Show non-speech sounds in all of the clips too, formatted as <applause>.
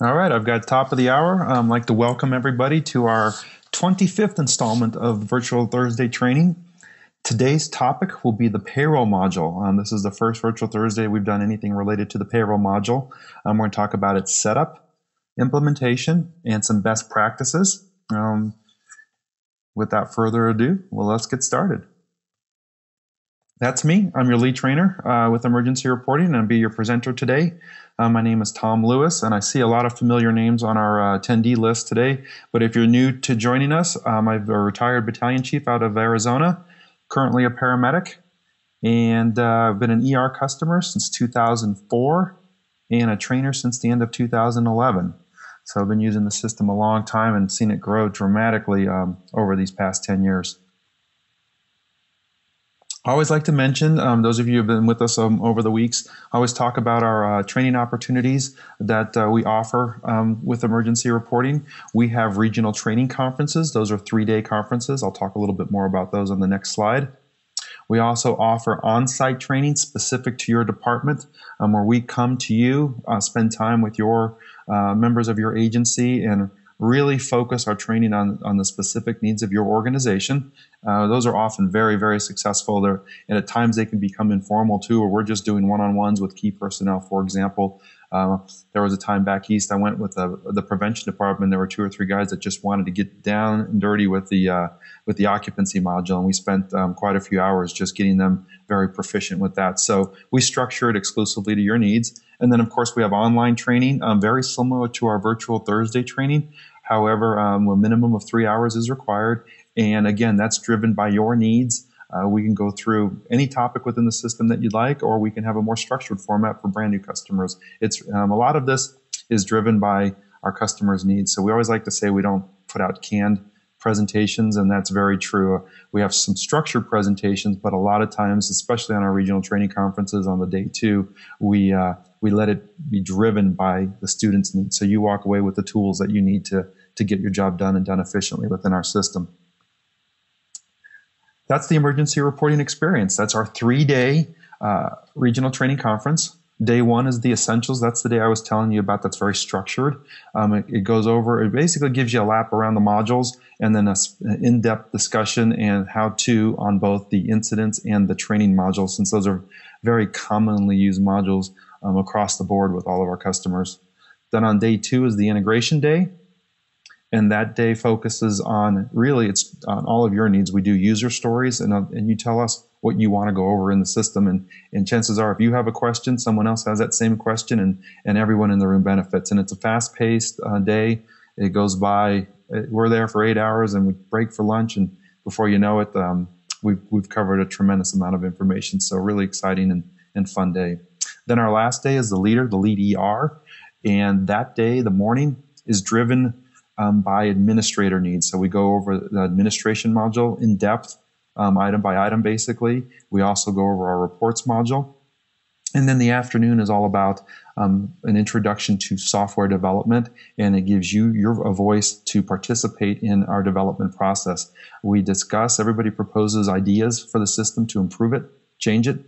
All right, I've got top of the hour. I'd like to welcome everybody to our 25th installment of Virtual Thursday training. Today's topic will be the payroll module. Um, this is the first Virtual Thursday we've done anything related to the payroll module. Um, we're going to talk about its setup, implementation, and some best practices. Um, without further ado, well, let's get started. That's me. I'm your lead trainer uh, with emergency reporting, and I'll be your presenter today. Uh, my name is Tom Louis, and I see a lot of familiar names on our uh, attendee list today. But if you're new to joining us, um, I'm a retired battalion chief out of Arizona, currently a paramedic, and uh, I've been an ER customer since 2004 and a trainer since the end of 2011. So I've been using the system a long time and seen it grow dramatically um, over these past 10 years. I always like to mention, um, those of you who have been with us um, over the weeks, I always talk about our uh, training opportunities that uh, we offer um, with emergency reporting. We have regional training conferences. Those are three-day conferences. I'll talk a little bit more about those on the next slide. We also offer on-site training specific to your department um, where we come to you, uh, spend time with your uh, members of your agency and really focus our training on, on the specific needs of your organization. Uh, those are often very, very successful. They're, and at times they can become informal too, or we're just doing one-on-ones with key personnel, for example. Uh, there was a time back east I went with the, the prevention department. There were two or three guys that just wanted to get down and dirty with the uh, with the occupancy module, and we spent um, quite a few hours just getting them very proficient with that. So we structure it exclusively to your needs. And then, of course, we have online training, um, very similar to our virtual Thursday training. However, um, a minimum of three hours is required. And again, that's driven by your needs. Uh, we can go through any topic within the system that you'd like, or we can have a more structured format for brand new customers. It's um, a lot of this is driven by our customers' needs. So we always like to say we don't put out canned presentations, and that's very true. We have some structured presentations, but a lot of times, especially on our regional training conferences on the day two, we uh, we let it be driven by the students' needs. So you walk away with the tools that you need to to get your job done and done efficiently within our system. That's the emergency reporting experience. That's our three-day uh, regional training conference. Day one is the essentials. That's the day I was telling you about. That's very structured. Um, it, it, goes over, it basically gives you a lap around the modules and then an in depth discussion and how to on both the incidents and the training modules, since those are very commonly used modules um, across the board with all of our customers. Then on day two is the integration day. And that day focuses on really it's on all of your needs. We do user stories and, uh, and you tell us what you want to go over in the system. And, and chances are, if you have a question, someone else has that same question, and, and everyone in the room benefits. And it's a fast paced uh, day. It goes by, uh, we're there for eight hours and we break for lunch. And before you know it, um, we've, we've covered a tremendous amount of information. So, really exciting and, and fun day. Then our last day is the leader, the lead ER. And that day, the morning, is driven um, by administrator needs. So we go over the administration module in depth um, item by item, basically. We also go over our reports module. And then the afternoon is all about um, an introduction to software development, and it gives you your a voice to participate in our development process. We discuss, everybody proposes ideas for the system to improve it, change it.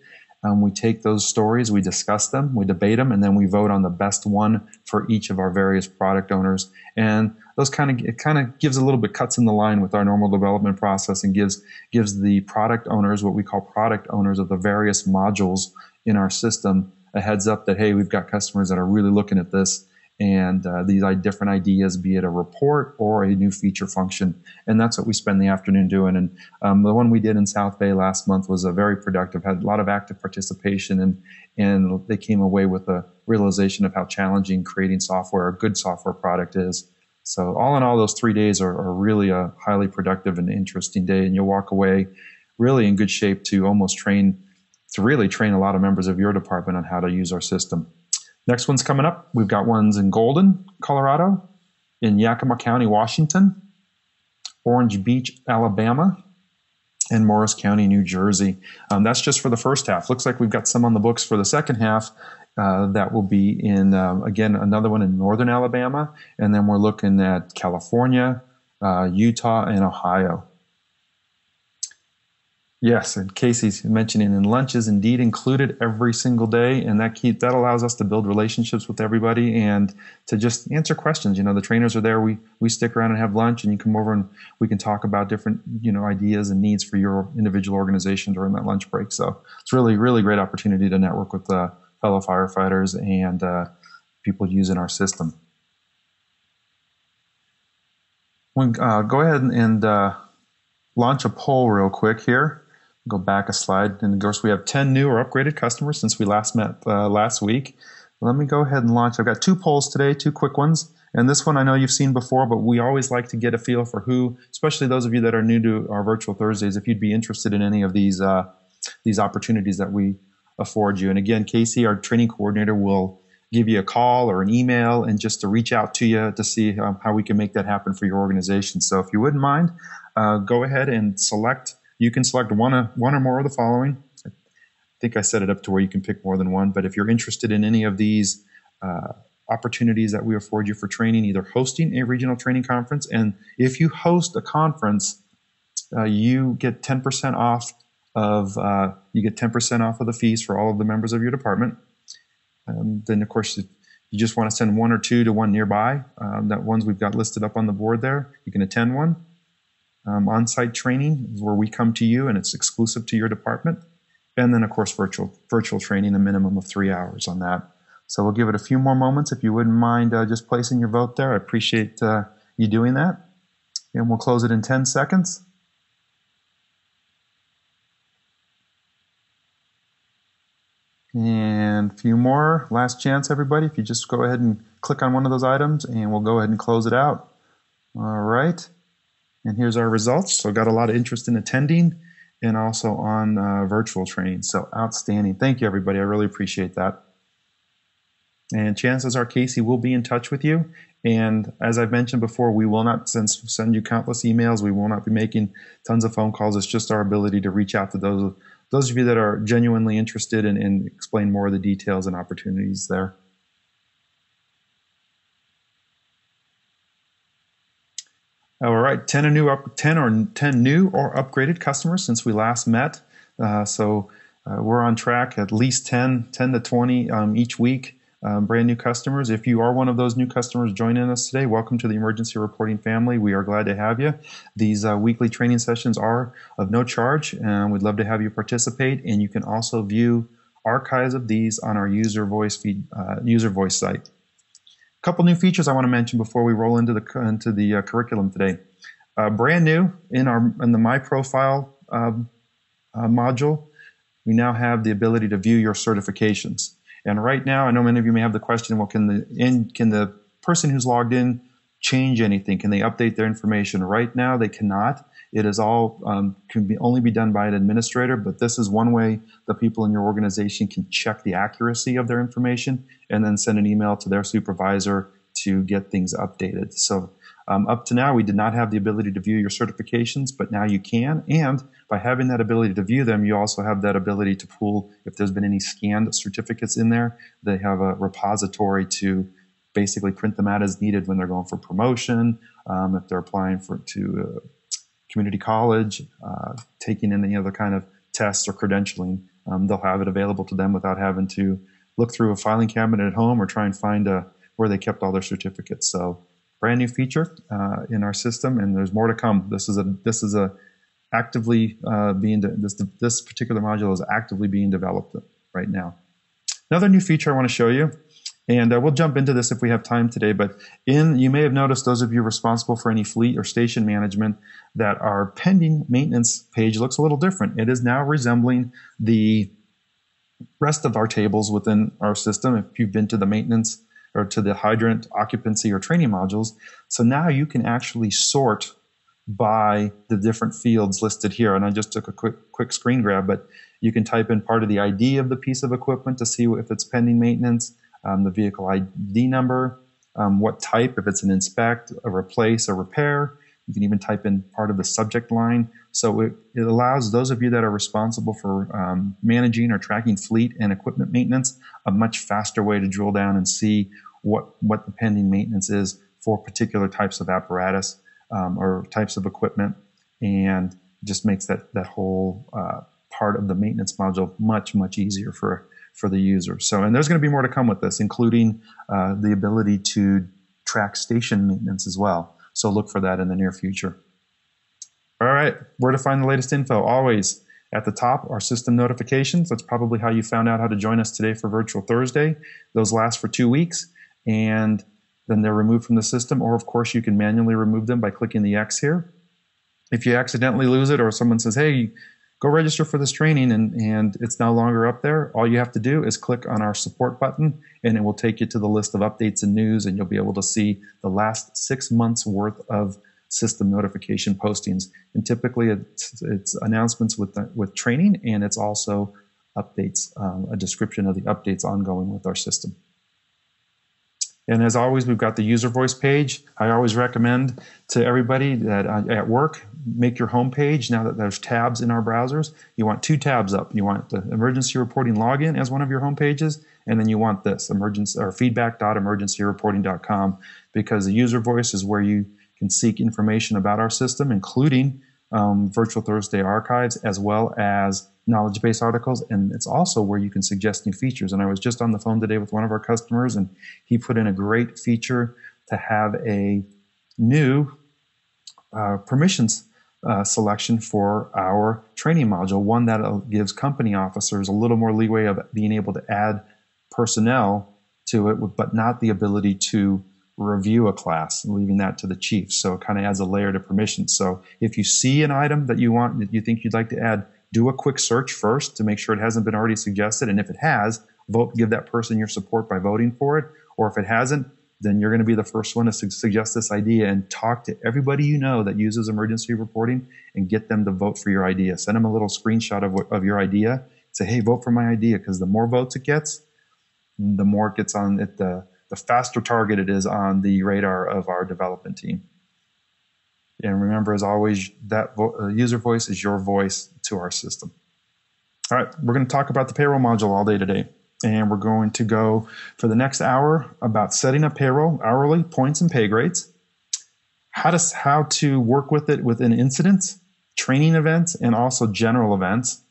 Um, we take those stories, we discuss them, we debate them, and then we vote on the best one for each of our various product owners. And those kind of it kind of gives a little bit cuts in the line with our normal development process and gives gives the product owners what we call product owners of the various modules in our system a heads up that hey we've got customers that are really looking at this and uh, these different ideas, be it a report or a new feature function. And that's what we spend the afternoon doing. And um, the one we did in South Bay last month was a very productive, had a lot of active participation, and, and they came away with a realization of how challenging creating software, a good software product is. So all in all, those three days are, are really a highly productive and interesting day, and you'll walk away really in good shape to almost train, to really train a lot of members of your department on how to use our system. Next one's coming up. We've got ones in Golden, Colorado, in Yakima County, Washington, Orange Beach, Alabama, and Morris County, New Jersey. Um, that's just for the first half. Looks like we've got some on the books for the second half, uh, that will be in, um, again, another one in northern Alabama. And then we're looking at California, uh, Utah, and Ohio. Yes, and Casey's mentioning in lunch is indeed included every single day, and that keep that allows us to build relationships with everybody and to just answer questions. You know, the trainers are there. We we stick around and have lunch, and you come over and we can talk about different you know ideas and needs for your individual organization during that lunch break. So it's really really great opportunity to network with uh, fellow firefighters and uh, people using our system. When, uh, go ahead and uh, launch a poll real quick here go back a slide. And of course, we have 10 new or upgraded customers since we last met uh, last week. Let me go ahead and launch. I've got two polls today, two quick ones. And this one I know you've seen before, but we always like to get a feel for who, especially those of you that are new to our virtual Thursdays, if you'd be interested in any of these uh, these opportunities that we afford you. And again, Casey, our training coordinator, will give you a call or an email and just to reach out to you to see um, how we can make that happen for your organization. So if you wouldn't mind, uh, go ahead and select you can select one, one or more of the following. I think I set it up to where you can pick more than one, but if you're interested in any of these uh, opportunities that we afford you for training, either hosting a regional training conference, and if you host a conference, uh, you get 10% off of uh, you get 10% off of the fees for all of the members of your department. Um, then of course, if you just want to send one or two to one nearby, um, that ones we've got listed up on the board there, you can attend one. Um, on-site training is where we come to you and it's exclusive to your department. And then, of course, virtual virtual training, a minimum of three hours on that. So we'll give it a few more moments. If you wouldn't mind uh, just placing your vote there, I appreciate uh, you doing that. And we'll close it in 10 seconds. And a few more. Last chance, everybody. If you just go ahead and click on one of those items, and we'll go ahead and close it out. All right. And here's our results. So got a lot of interest in attending and also on uh, virtual training. So outstanding. Thank you, everybody. I really appreciate that. And chances are Casey will be in touch with you. And as I've mentioned before, we will not send, send you countless emails. We will not be making tons of phone calls. It's just our ability to reach out to those, those of you that are genuinely interested and, and explain more of the details and opportunities there. All right, 10, new up, 10 or 10 new or upgraded customers since we last met. Uh, so uh, we're on track at least 10, 10 to 20 um, each week, um, brand new customers. If you are one of those new customers joining us today, welcome to the emergency reporting family. We are glad to have you. These uh, weekly training sessions are of no charge, and we'd love to have you participate. And you can also view archives of these on our user voice feed, uh, user voice site A couple new features I want to mention before we roll into the into the uh, curriculum today. Uh, brand new in our in the My Profile um, uh, module, we now have the ability to view your certifications. And right now, I know many of you may have the question: Well, can the in, can the person who's logged in change anything? Can they update their information? Right now, they cannot. It is all um, can be only be done by an administrator, but this is one way the people in your organization can check the accuracy of their information and then send an email to their supervisor to get things updated. So um, up to now, we did not have the ability to view your certifications, but now you can. And by having that ability to view them, you also have that ability to pull if there's been any scanned certificates in there. They have a repository to basically print them out as needed when they're going for promotion, um, if they're applying for to uh, community college, uh, taking any other kind of tests or credentialing, um, they'll have it available to them without having to look through a filing cabinet at home or try and find a, uh, where they kept all their certificates. So, brand new feature uh, in our system, and there's more to come. This is a this is a actively uh, being de- this this particular module is actively being developed right now. Another new feature I want to show you and uh, we'll jump into this if we have time today. But in you may have noticed those of you responsible for any fleet or station management that our pending maintenance page looks a little different. It is now resembling the rest of our tables within our system. If you've been to the maintenance or to the hydrant occupancy or training modules, so now you can actually sort by the different fields listed here. And I just took a quick quick screen grab, but you can type in part of the ID of the piece of equipment to see if it's pending maintenance um, the vehicle ID number, um, what type, if it's an inspect, a replace, a repair. You can even type in part of the subject line. So it, it allows those of you that are responsible for um, managing or tracking fleet and equipment maintenance a much faster way to drill down and see what, what the pending maintenance is for particular types of apparatus um, or types of equipment. And just makes that that whole uh, part of the maintenance module much much easier for for the user. So, and there's going to be more to come with this, including uh, the ability to track station maintenance as well. So look for that in the near future. All right, where to find the latest info? Always at the top are system notifications. That's probably how you found out how to join us today for Virtual Thursday. Those last for two weeks, and then they're removed from the system. Or, of course, you can manually remove them by clicking the X here. If you accidentally lose it, or someone says, "Hey, go register for this training and, and it's no longer up there, all you have to do is click on our support button and it will take you to the list of updates and news and you'll be able to see the last six months worth of system notification postings. And typically it's, it's announcements with, the, with training and it's also updates, um, a description of the updates ongoing with our system. And as always, we've got the user voice page. I always recommend to everybody that uh, at work, make your home page now that there's tabs in our browsers. You want two tabs up. You want the emergency reporting login as one of your home pages, and then you want this emergency or feedback.emergencyreporting.com because the user voice is where you can seek information about our system, including um, Virtual Thursday archives as well as knowledge base articles. And it's also where you can suggest new features. And I was just on the phone today with one of our customers, and he put in a great feature to have a new uh, permissions uh, selection for our training module, one that uh, gives company officers a little more leeway of being able to add personnel to it, but not the ability to review a class, leaving that to the chief. So it kind of adds a layer to permissions. So if you see an item that you want, that you think you'd like to add, do a quick search first to make sure it hasn't been already suggested. And if it has, vote, give that person your support by voting for it. Or if it hasn't, then you're going to be the first one to su- suggest this idea and talk to everybody you know that uses emergency reporting and get them to vote for your idea. Send them a little screenshot of, of your idea. Say, hey, vote for my idea because the more votes it gets, the more it gets on it, the, the faster target it is on the radar of our development team. And remember, as always, that vo- uh, user voice is your voice to our system. All right, we're going to talk about the payroll module all day today. And we're going to go for the next hour about setting up payroll, hourly, points, and pay grades, how to, how to work with it within incidents, training events, and also general events.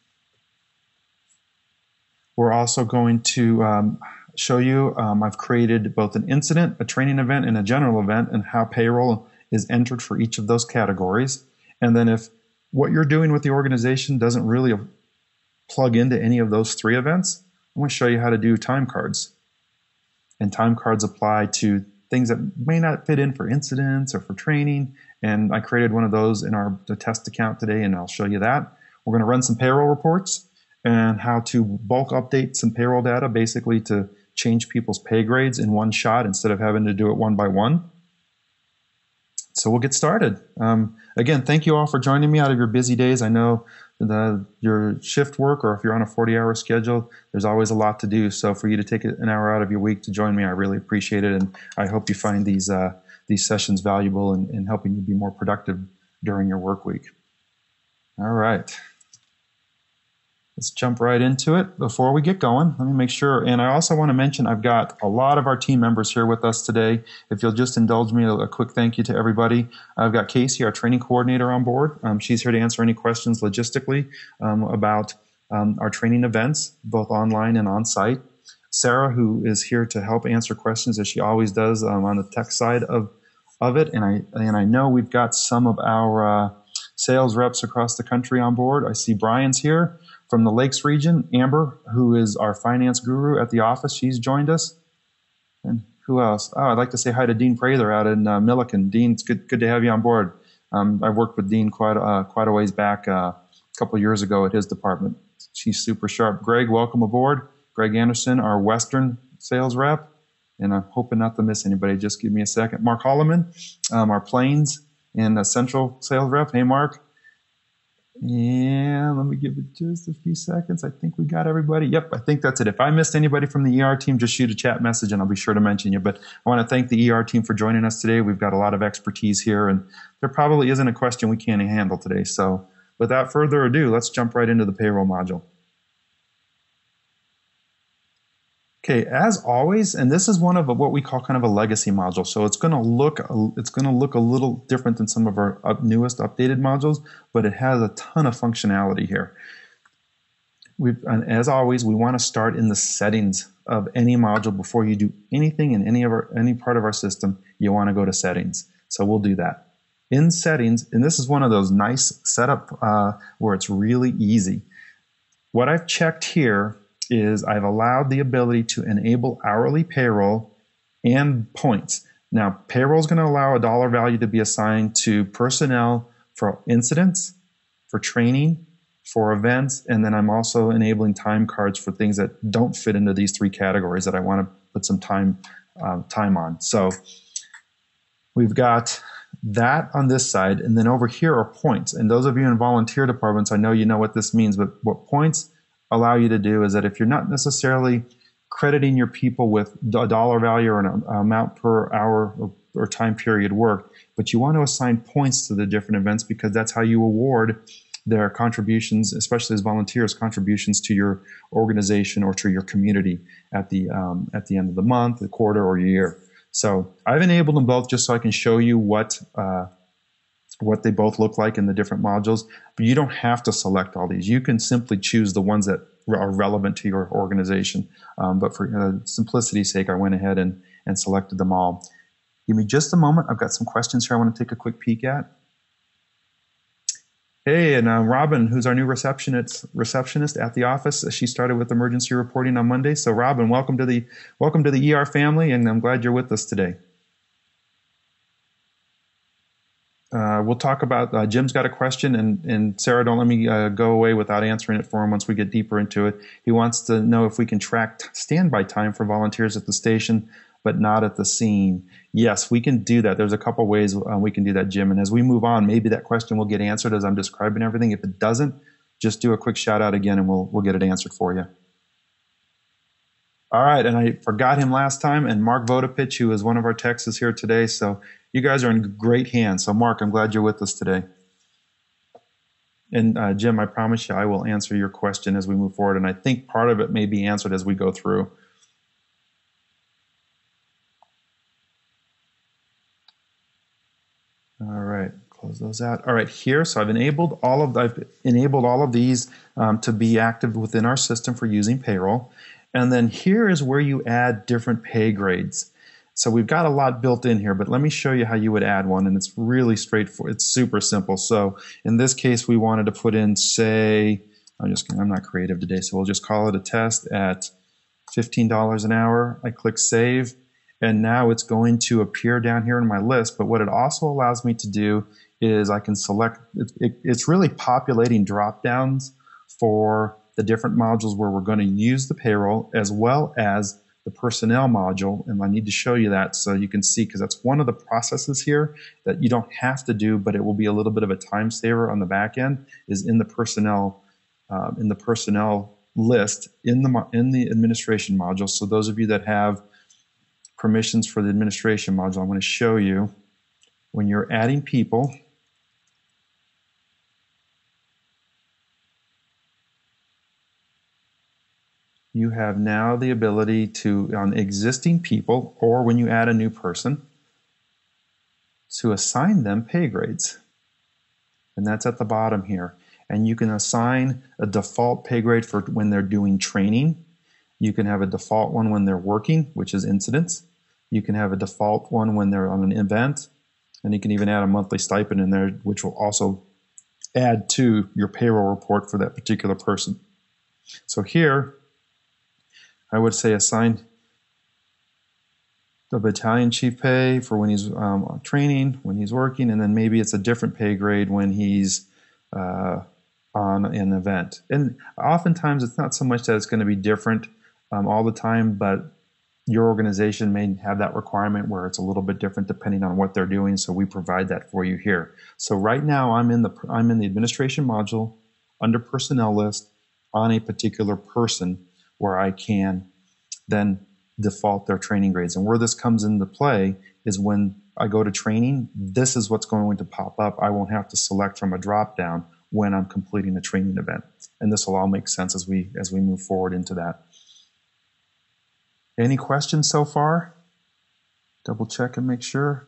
We're also going to um, show you um, I've created both an incident, a training event, and a general event, and how payroll is entered for each of those categories. And then if what you're doing with the organization doesn't really plug into any of those three events, I'm going to show you how to do time cards. And time cards apply to things that may not fit in for incidents or for training. And I created one of those in our test account today, and I'll show you that. We're going to run some payroll reports and how to bulk update some payroll data, basically to change people's pay grades in one shot instead of having to do it one by one so we'll get started. Um, again, thank you all for joining me out of your busy days. I know the, your shift work or if you're on a 40 hour schedule, there's always a lot to do. So for you to take an hour out of your week to join me, I really appreciate it. And I hope you find these, uh, these sessions valuable in helping you be more productive during your work week. All right. Let's jump right into it. Before we get going, let me make sure. And I also want to mention I've got a lot of our team members here with us today. If you'll just indulge me, a quick thank you to everybody. I've got Casey, our training coordinator, on board. Um, she's here to answer any questions logistically um, about um, our training events, both online and on site. Sarah, who is here to help answer questions as she always does um, on the tech side of, of it. And I, and I know we've got some of our uh, sales reps across the country on board. I see Brian's here. From the Lakes region, Amber, who is our finance guru at the office, she's joined us. And who else? Oh, I'd like to say hi to Dean Prather out in uh, Milliken. Dean, it's good, good to have you on board. Um, I worked with Dean quite uh, quite a ways back, uh, a couple years ago at his department. She's super sharp. Greg, welcome aboard. Greg Anderson, our Western sales rep, and I'm hoping not to miss anybody. Just give me a second. Mark Holloman, um, our Plains and Central sales rep. Hey, Mark. Yeah, let me give it just a few seconds. I think we got everybody. Yep, I think that's it. If I missed anybody from the ER team, just shoot a chat message and I'll be sure to mention you. But I want to thank the ER team for joining us today. We've got a lot of expertise here, and there probably isn't a question we can't handle today. So without further ado, let's jump right into the payroll module. Okay, as always, and this is one of a, what we call kind of a legacy module. So it's going to look it's going to look a little different than some of our up, newest updated modules, but it has a ton of functionality here. And as always, we want to start in the settings of any module before you do anything in any of our any part of our system. You want to go to settings. So we'll do that in settings, and this is one of those nice setup uh, where it's really easy. What I've checked here is I've allowed the ability to enable hourly payroll and points. Now, payroll is going to allow a dollar value to be assigned to personnel for incidents, for training, for events, and then I'm also enabling time cards for things that don't fit into these three categories that I want to put some time uh, time on. So we've got that on this side, and then over here are points. And those of you in volunteer departments, I know you know what this means, but what points allow you to do is that if you're not necessarily crediting your people with a dollar value or an amount per hour or, or time period worked, but you want to assign points to the different events because that's how you award their contributions, especially as volunteers, contributions to your organization or to your community at the um, at the end of the month, the quarter, or year. So I've enabled them both just so I can show you what uh, what they both look like in the different modules. But you don't have to select all these. You can simply choose the ones that are relevant to your organization. Um, but for uh, simplicity's sake, I went ahead and, and selected them all. Give me just a moment. I've got some questions here I want to take a quick peek at. Hey, and uh, Robin, who's our new receptionist receptionist at the office, she started with emergency reporting on Monday. So, Robin, welcome to the welcome to the ER family, and I'm glad you're with us today. Uh, we'll talk about uh, Jim's got a question, and, and Sarah, don't let me uh, go away without answering it for him once we get deeper into it. He wants to know if we can track standby time for volunteers at the station, but not at the scene. Yes, we can do that. There's a couple ways uh, we can do that, Jim. And as we move on, maybe that question will get answered as I'm describing everything. If it doesn't, just do a quick shout out again, and we'll we'll get it answered for you. All right, and I forgot him last time, and Mark Vodopich, who is one of our techs, is here today. So you guys are in great hands. So, Mark, I'm glad you're with us today. And uh, Jim, I promise you, I will answer your question as we move forward. And I think part of it may be answered as we go through. All right, close those out. All right, here, so I've enabled all of I've enabled all of these um, to be active within our system for using payroll. And then here is where you add different pay grades. So we've got a lot built in here, but let me show you how you would add one. And it's really straightforward. It's super simple. So in this case, we wanted to put in, say, I'm just, I'm not creative today, so we'll just call it a test at $15 an hour. I click save, and now it's going to appear down here in my list. But what it also allows me to do is I can select, it, it, it's really populating drop downs for the different modules where we're going to use the payroll as well as the personnel module, and I need to show you that so you can see because that's one of the processes here that you don't have to do, but it will be a little bit of a time saver on the back end. Is in the personnel um, in the personnel list in the in the administration module. So those of you that have permissions for the administration module, I'm going to show you when you're adding people you have now the ability to, on existing people, or when you add a new person, to assign them pay grades. And that's at the bottom here. And you can assign a default pay grade for when they're doing training. You can have a default one when they're working, which is incidents. You can have a default one when they're on an event. And you can even add a monthly stipend in there, which will also add to your payroll report for that particular person. So here, I would say assign the battalion chief pay for when he's um, training, when he's working, and then maybe it's a different pay grade when he's uh, on an event. And oftentimes it's not so much that it's going to be different um, all the time, but your organization may have that requirement where it's a little bit different depending on what they're doing. So we provide that for you here. So right now I'm in the I'm in the administration module under personnel list on a particular person where I can then default their training grades. And where this comes into play is when I go to training, this is what's going to pop up. I won't have to select from a drop down when I'm completing a training event. And this will all make sense as we as we move forward into that. Any questions so far? Double check and make sure.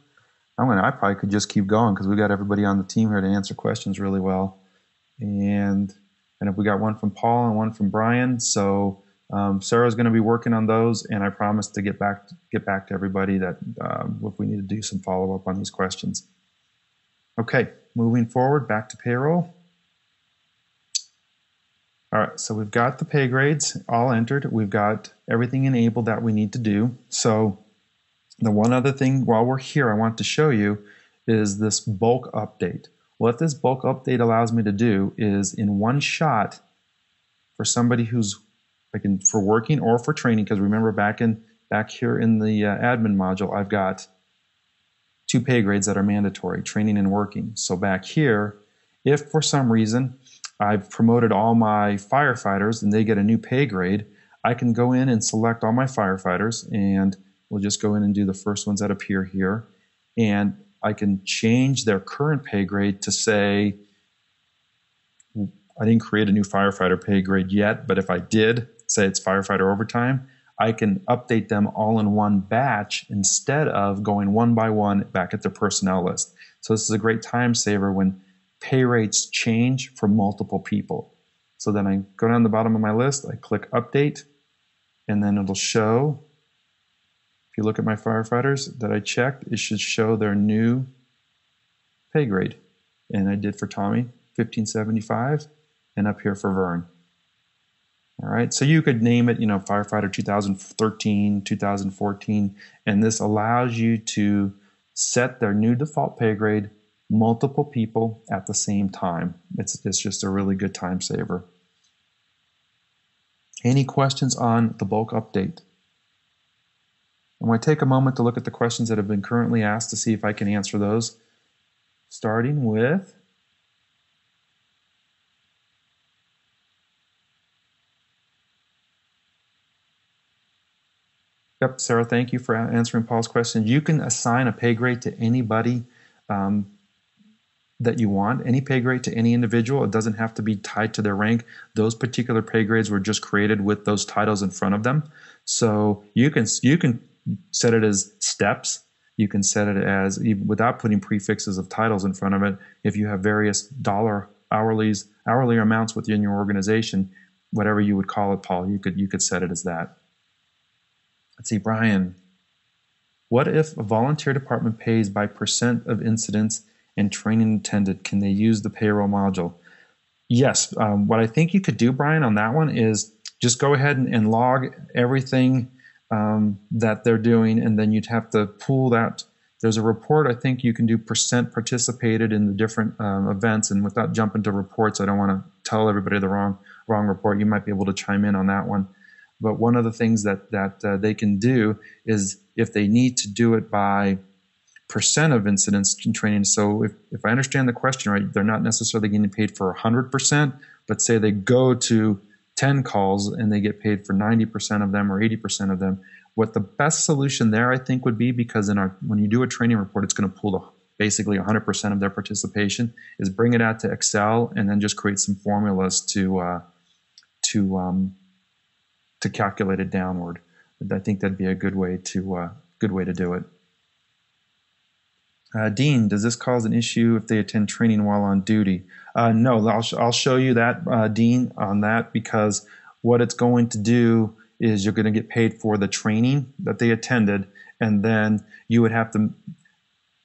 I'm gonna. I probably could just keep going because we got everybody on the team here to answer questions really well, and and if we got one from Paul and one from Brian, so um, Sarah's going to be working on those, and I promise to get back get back to everybody that um, if we need to do some follow up on these questions. Okay, moving forward, back to payroll. All right, so we've got the pay grades all entered. We've got everything enabled that we need to do. So the one other thing while we're here I want to show you is this bulk update. What this bulk update allows me to do is in one shot for somebody who's like in, for working or for training, because remember back in back here in the uh, admin module, I've got two pay grades that are mandatory, training and working. So back here, if for some reason I've promoted all my firefighters and they get a new pay grade, I can go in and select all my firefighters and we'll just go in and do the first ones that appear here. And I can change their current pay grade to say, I didn't create a new firefighter pay grade yet, but if I did, say it's firefighter overtime, I can update them all in one batch instead of going one by one back at the personnel list. So this is a great time saver when pay rates change for multiple people. So then I go down the bottom of my list, I click update, and then it'll show if you look at my firefighters that I checked, it should show their new pay grade. And I did for Tommy, 1575, and up here for Vern. All right, so you could name it, you know, firefighter 2013, 2014, and this allows you to set their new default pay grade multiple people at the same time. It's, it's just a really good time saver. Any questions on the bulk update? I'm going to take a moment to look at the questions that have been currently asked to see if I can answer those. Starting with Yep, Sarah, thank you for answering Paul's question. You can assign a pay grade to anybody um, that you want, any pay grade to any individual. It doesn't have to be tied to their rank. Those particular pay grades were just created with those titles in front of them. So you can you can set it as steps. You can set it as without putting prefixes of titles in front of it. If you have various dollar hourlies, hourly amounts within your organization, whatever you would call it, Paul, you could you could set it as that. Let's see, Brian. What if a volunteer department pays by percent of incidents and training attended? Can they use the payroll module? Yes. Um, what I think you could do, Brian, on that one is just go ahead and, and log everything um, that they're doing, and then you'd have to pull that. There's a report I think you can do percent participated in the different um, events, and without jumping to reports, I don't want to tell everybody the wrong wrong report. You might be able to chime in on that one. But one of the things that that uh, they can do is if they need to do it by percent of incidents in training. So if, if I understand the question right, they're not necessarily getting paid for 100%, but say they go to 10 calls and they get paid for 90% of them or 80% of them. What the best solution there, I think, would be because in our when you do a training report, it's going to pull the, basically 100% of their participation. Is bring it out to Excel and then just create some formulas to uh, to um, to calculate it downward. I think that'd be a good way to uh, good way to do it. Uh, Dean, does this cause an issue if they attend training while on duty? Uh, no, I'll, sh- I'll show you that, uh, Dean, on that because what it's going to do is you're going to get paid for the training that they attended, and then you would have to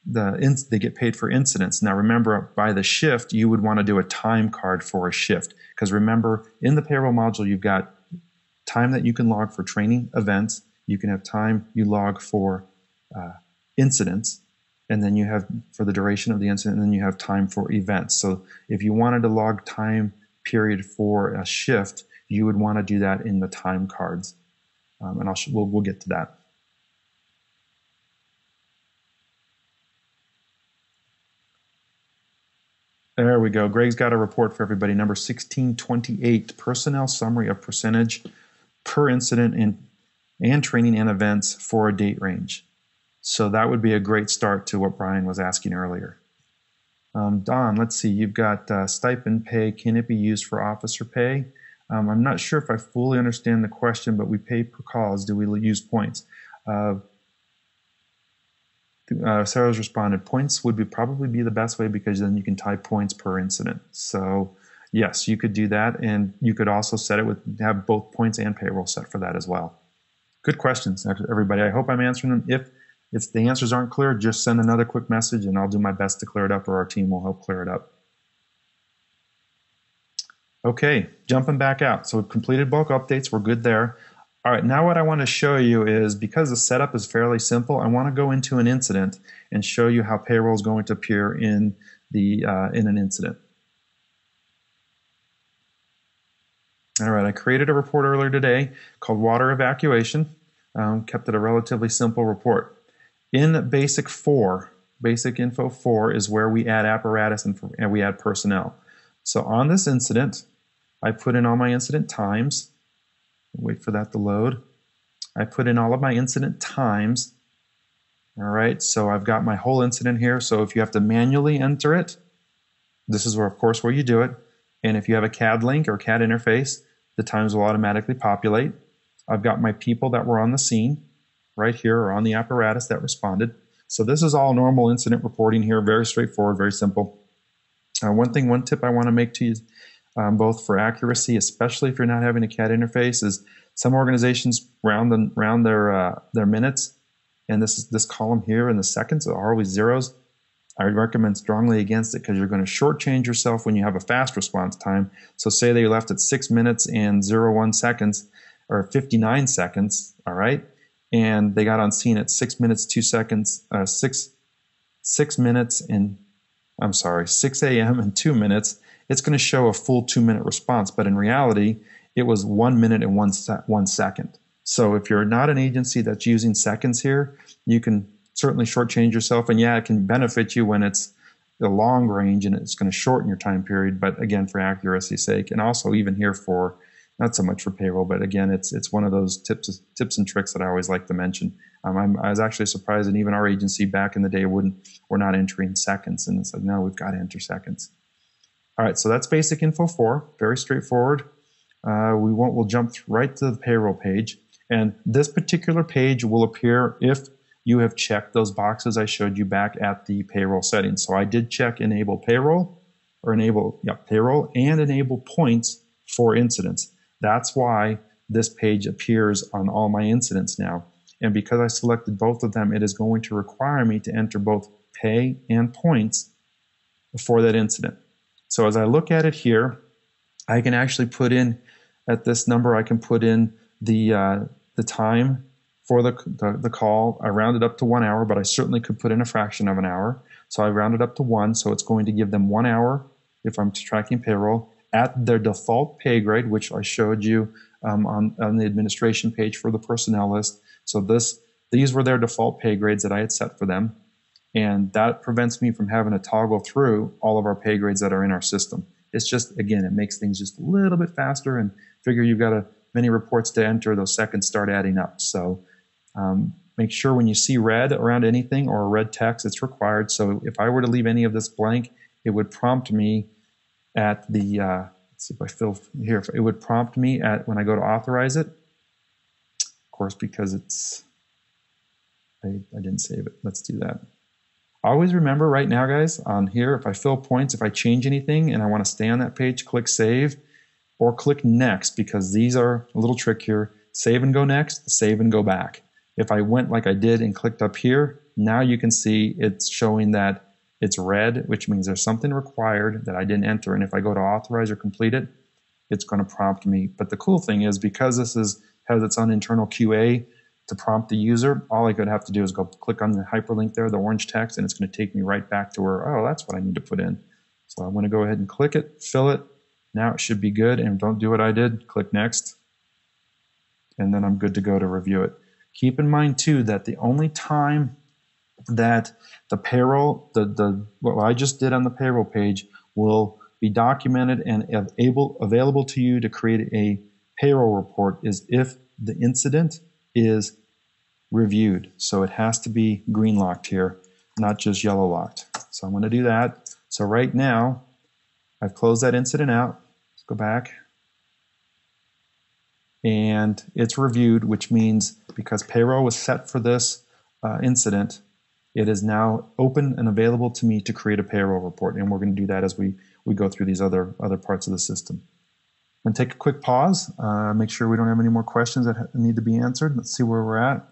the they get paid for incidents. Now, remember, by the shift, you would want to do a time card for a shift because remember, in the payroll module, you've got time that you can log for training events. You can have time you log for uh, incidents, and then you have for the duration of the incident, and then you have time for events. So if you wanted to log time period for a shift, you would want to do that in the time cards. Um, and I'll we'll, we'll get to that. There we go. Greg's got a report for everybody. Number 1628, personnel summary of percentage per incident in, and training and events for a date range. So that would be a great start to what Brian was asking earlier. Um, Don, let's see, you've got uh, stipend pay. Can it be used for officer pay? Um, I'm not sure if I fully understand the question, but we pay per calls. Do we use points? Uh, uh, Sarah's responded, points would be probably be the best way because then you can tie points per incident. So yes, you could do that. And you could also set it with, have both points and payroll set for that as well. Good questions, everybody. I hope I'm answering them. If, if the answers aren't clear, just send another quick message and I'll do my best to clear it up or our team will help clear it up. Okay, jumping back out. So we've completed bulk updates. We're good there. All right, now what I want to show you is because the setup is fairly simple, I want to go into an incident and show you how payroll is going to appear in, the, uh, in an incident. All right, I created a report earlier today called Water Evacuation. Um, kept it a relatively simple report. In Basic 4, Basic Info 4 is where we add apparatus and, and we add personnel. So on this incident, I put in all my incident times Wait for that to load. I put in all of my incident times. All right, so I've got my whole incident here. So if you have to manually enter it, this is where, of course, where you do it. And if you have a CAD link or CAD interface, the times will automatically populate. I've got my people that were on the scene right here or on the apparatus that responded. So this is all normal incident reporting here, very straightforward, very simple. Uh, one thing, one tip I want to make to you um, both for accuracy, especially if you're not having a CAD interface, is some organizations round the, round their uh, their minutes, and this this column here in the seconds are always zeros. I would recommend strongly against it because you're going to shortchange yourself when you have a fast response time. So say they left at six minutes and zero one seconds, or 59 seconds, all right, and they got on scene at six minutes two seconds, uh, six six minutes and I'm sorry, 6 a.m. and two minutes it's going to show a full two minute response. But in reality, it was one minute and one, se- one second. So if you're not an agency that's using seconds here, you can certainly shortchange yourself. And yeah, it can benefit you when it's a long range and it's going to shorten your time period. But again, for accuracy's sake, and also even here for not so much for payroll, but again, it's it's one of those tips tips and tricks that I always like to mention. Um, i was actually surprised that even our agency back in the day wouldn't we're not entering seconds, and it's like no, we've got to enter seconds. All right, so that's basic info four, very straightforward. Uh, we won't, we'll jump right to the payroll page. And this particular page will appear if you have checked those boxes I showed you back at the payroll settings. So I did check enable payroll or enable yeah, payroll and enable points for incidents. That's why this page appears on all my incidents now. And because I selected both of them, it is going to require me to enter both pay and points for that incident. So as I look at it here, I can actually put in at this number, I can put in the, uh, the time for the, the, the, call. I rounded up to one hour, but I certainly could put in a fraction of an hour. So I rounded up to one, so it's going to give them one hour if I'm tracking payroll at their default pay grade, which I showed you um, on, on the administration page for the personnel list. So this, these were their default pay grades that I had set for them. And that prevents me from having to toggle through all of our pay grades that are in our system. It's just, again, it makes things just a little bit faster and figure you've got a, many reports to enter, those seconds start adding up. So um, make sure when you see red around anything or red text, it's required. So if I were to leave any of this blank, it would prompt me at the, uh, let's see if I fill here, it would prompt me at when I go to authorize it. Of course, because it's, I, I didn't save it. Let's do that. Always remember right now, guys, on here, if I fill points, if I change anything and I want to stay on that page, click Save or click Next because these are a little trick here. Save and go next, save and go back. If I went like I did and clicked up here, now you can see it's showing that it's red, which means there's something required that I didn't enter. And if I go to authorize or complete it, it's going to prompt me. But the cool thing is because this is has its own internal QA, to prompt the user, all I could have to do is go click on the hyperlink there, the orange text, and it's going to take me right back to where, oh, that's what I need to put in. So I'm going to go ahead and click it, fill it. Now it should be good, and don't do what I did. Click next, and then I'm good to go to review it. Keep in mind, too, that the only time that the payroll, the, the what I just did on the payroll page will be documented and able, available to you to create a payroll report is if the incident is reviewed. So it has to be green locked here, not just yellow locked. So I'm going to do that. So right now, I've closed that incident out. Let's go back. And it's reviewed, which means because payroll was set for this uh, incident, it is now open and available to me to create a payroll report. And we're going to do that as we, we go through these other, other parts of the system. And take a quick pause, uh, make sure we don't have any more questions that need to be answered. Let's see where we're at.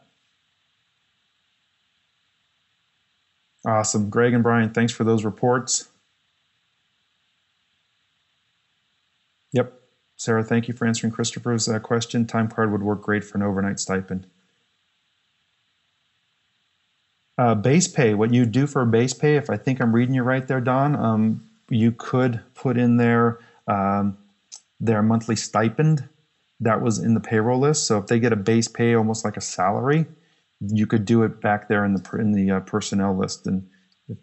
Awesome. Greg and Brian, thanks for those reports. Yep. Sarah, thank you for answering Christopher's uh, question. Time card would work great for an overnight stipend. Uh, base pay, what you do for base pay, if I think I'm reading you right there, Don, um, you could put in there um, their monthly stipend that was in the payroll list. So if they get a base pay, almost like a salary, you could do it back there in the in the uh, personnel list. And if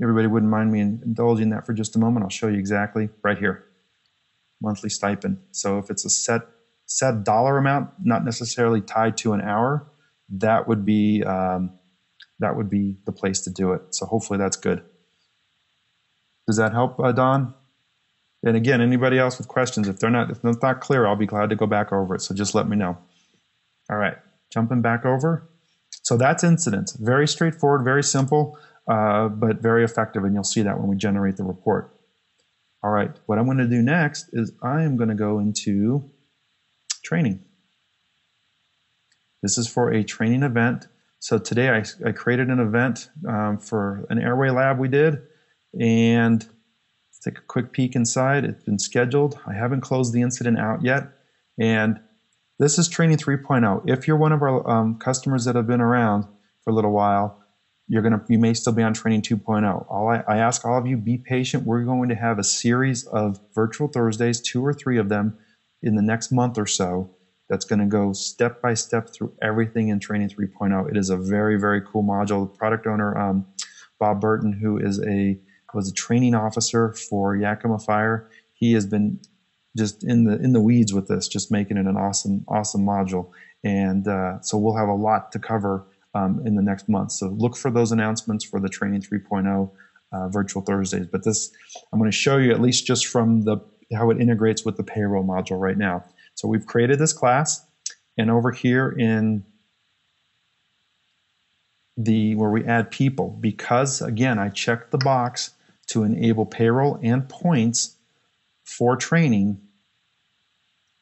everybody wouldn't mind me indulging that for just a moment, I'll show you exactly right here monthly stipend. So if it's a set set dollar amount, not necessarily tied to an hour, that would be um, that would be the place to do it. So hopefully that's good. Does that help, uh, Don? And again, anybody else with questions, if they're not if they're not clear, I'll be glad to go back over it. So just let me know. All right, jumping back over. So that's incidents. Very straightforward, very simple, uh, but very effective, and you'll see that when we generate the report. All right, what I'm going to do next is I am going to go into training. This is for a training event. So today I, I created an event um, for an airway lab we did, and let's take a quick peek inside. It's been scheduled. I haven't closed the incident out yet, and this is training 3.0. If you're one of our um, customers that have been around for a little while, you're gonna you may still be on training 2.0 all I, I, ask all of you be patient. We're going to have a series of virtual thursdays two or three of them in the next month or so that's going to go step by step through everything in training 3.0 it is a very very cool module. The product owner um, bob burton who is a was a training officer for yakima fire he has been just in the in the weeds with this just making it an awesome awesome module. And uh, so we'll have a lot to cover um, in the next month. So look for those announcements for the Training 3.0 uh, virtual Thursdays. But this, I'm going to show you at least just from the how it integrates with the payroll module right now. So we've created this class, and over here in the where we add people, because again I checked the box to enable payroll and points for training.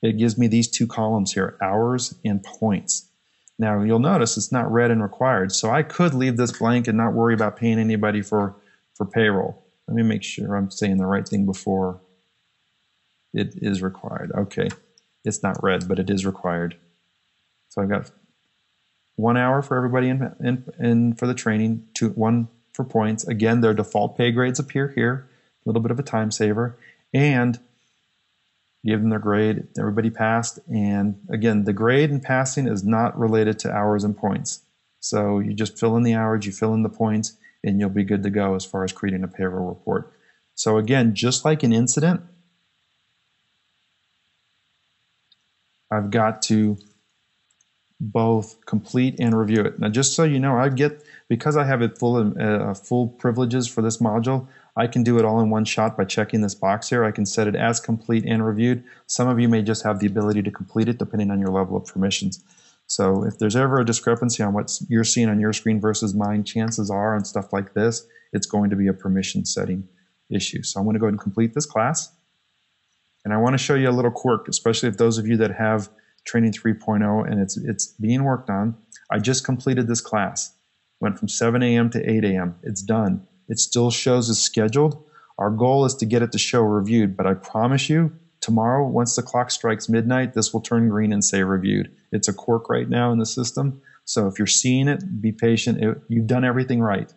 It gives me these two columns here, hours and points. Now you'll notice it's not read and required. So I could leave this blank and not worry about paying anybody for, for payroll. Let me make sure I'm saying the right thing before it is required. Okay, it's not read, but it is required. So I've got one hour for everybody in, in, in for the training, two, one for points. Again, their default pay grades appear here, a little bit of a time saver. And give them their grade. Everybody passed. And again, the grade and passing is not related to hours and points. So you just fill in the hours, you fill in the points, and you'll be good to go as far as creating a payroll report. So again, just like an incident, I've got to both complete and review it. Now, just so you know, I get because I have it full uh, full privileges for this module. I can do it all in one shot by checking this box here. I can set it as complete and reviewed. Some of you may just have the ability to complete it depending on your level of permissions. So if there's ever a discrepancy on what you're seeing on your screen versus mine, chances are on stuff like this, it's going to be a permission setting issue. So I'm going to go ahead and complete this class. And I want to show you a little quirk, especially if those of you that have training 3.0 and it's, it's being worked on. I just completed this class. Went from 7 a.m. to 8 a.m. It's done. It still shows as scheduled. Our goal is to get it to show reviewed, but I promise you, tomorrow, once the clock strikes midnight, this will turn green and say reviewed. It's a quirk right now in the system. So if you're seeing it, be patient. It, you've done everything right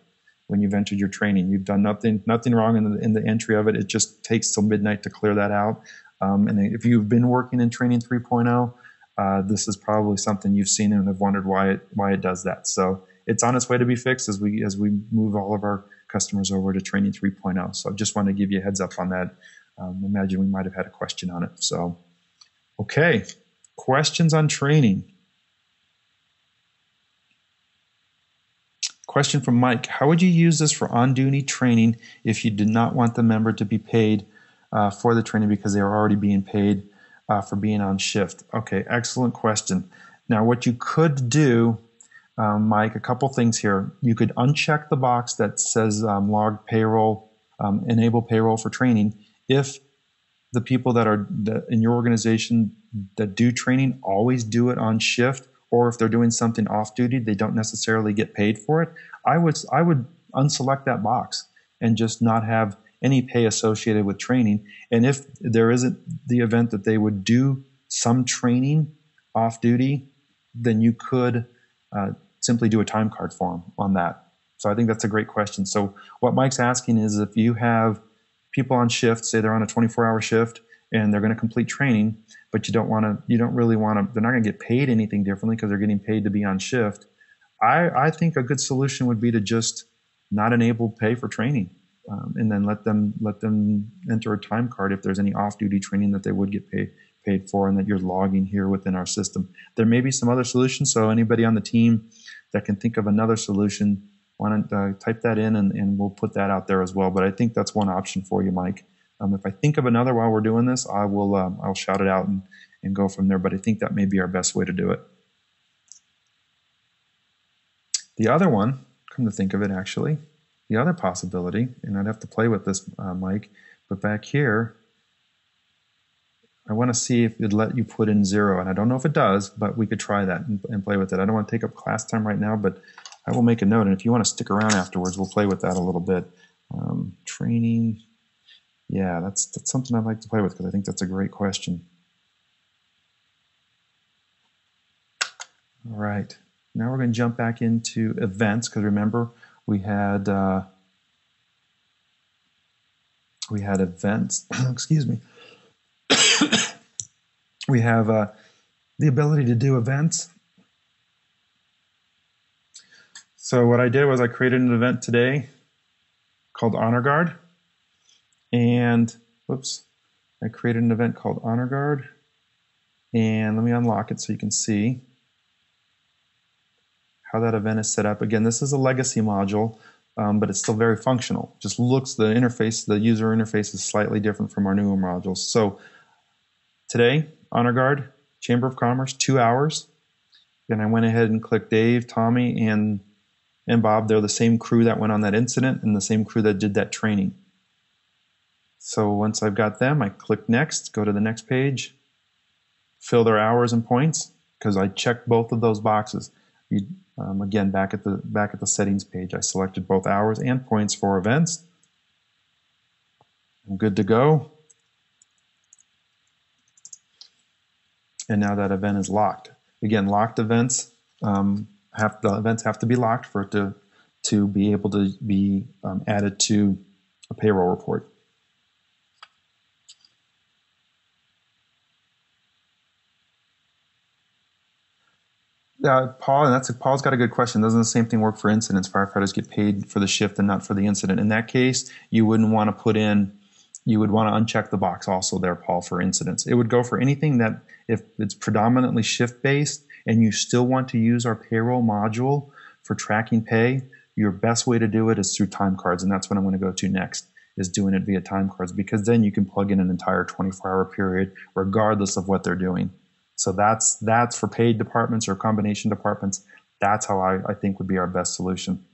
when you've entered your training. You've done nothing nothing wrong in the, in the entry of it. It just takes till midnight to clear that out. Um, and if you've been working in training 3.0, uh, this is probably something you've seen and have wondered why it why it does that. So it's on its way to be fixed as we as we move all of our customers over to training 3.0. So I just want to give you a heads up on that. Um, imagine we might have had a question on it. So, okay, questions on training. Question from Mike How would you use this for on duty training if you did not want the member to be paid uh, for the training because they are already being paid uh, for being on shift? Okay, excellent question. Now, what you could do, um, Mike, a couple things here. You could uncheck the box that says um, log payroll, um, enable payroll for training if the people that are in your organization that do training always do it on shift or if they're doing something off duty they don't necessarily get paid for it i would i would unselect that box and just not have any pay associated with training and if there isn't the event that they would do some training off duty then you could uh, simply do a time card form on that. So i think that's a great question. So what mike's asking is if you have people on shift say they're on a 24 hour shift and they're going to complete training but you don't want to you don't really want to they're not going to get paid anything differently because they're getting paid to be on shift. I i think a good solution would be to just not enable pay for training um, and then let them let them enter a time card if there's any off-duty training that they would get paid paid for and that you're logging here within our system. There may be some other solutions. So anybody on the team that can think of another solution why don't uh, type that in and, and we'll put that out there as well but i think that's one option for you mike um, if I think of another while we're doing this, I will um, I'll shout it out and, and go from there. But I think that may be our best way to do it. The other one, come to think of it, actually, the other possibility, and I'd have to play with this, uh, Mike, but back here, I want to see if it'd let you put in zero. And I don't know if it does, but we could try that and, and play with it. I don't want to take up class time right now, but I will make a note. And if you want to stick around afterwards, we'll play with that a little bit. Um, training yeah, that's that's something I'd like to play with because I think that's a great question. All right, now we're going to jump back into events because remember we had uh, we had events. <clears throat> excuse me. We have uh, the ability to do events. So what I did was I created an event today called Honor Guard. And whoops, I created an event called Honor Guard. And let me unlock it so you can see how that event is set up. Again, this is a legacy module, um, but it's still very functional. Just looks, the interface, the user interface is slightly different from our newer modules. So today, Honor Guard, Chamber of Commerce, two hours. Then I went ahead and clicked Dave, Tommy, and, and Bob. They're the same crew that went on that incident and the same crew that did that training. So once I've got them, I click next, go to the next page, fill their hours and points because I checked both of those boxes. You, um, again, back at the back at the settings page, I selected both hours and points for events. I'm good to go. And now that event is locked. Again, locked events um, have the events have to be locked for it to to be able to be um, added to a payroll report. Yeah, Paul, and that's Paul's got a good question. Doesn't the same thing work for incidents? Firefighters get paid for the shift and not for the incident. In that case, you wouldn't want to put in, you would want to uncheck the box also there, Paul, for incidents. It would go for anything that if it's predominantly shift based and you still want to use our payroll module for tracking pay, your best way to do it is through time cards, and that's what I'm going to go to next. Is doing it via time cards because then you can plug in an entire 24 hour period regardless of what they're doing. So that's that's for paid departments or combination departments. That's how I, I think would be our best solution.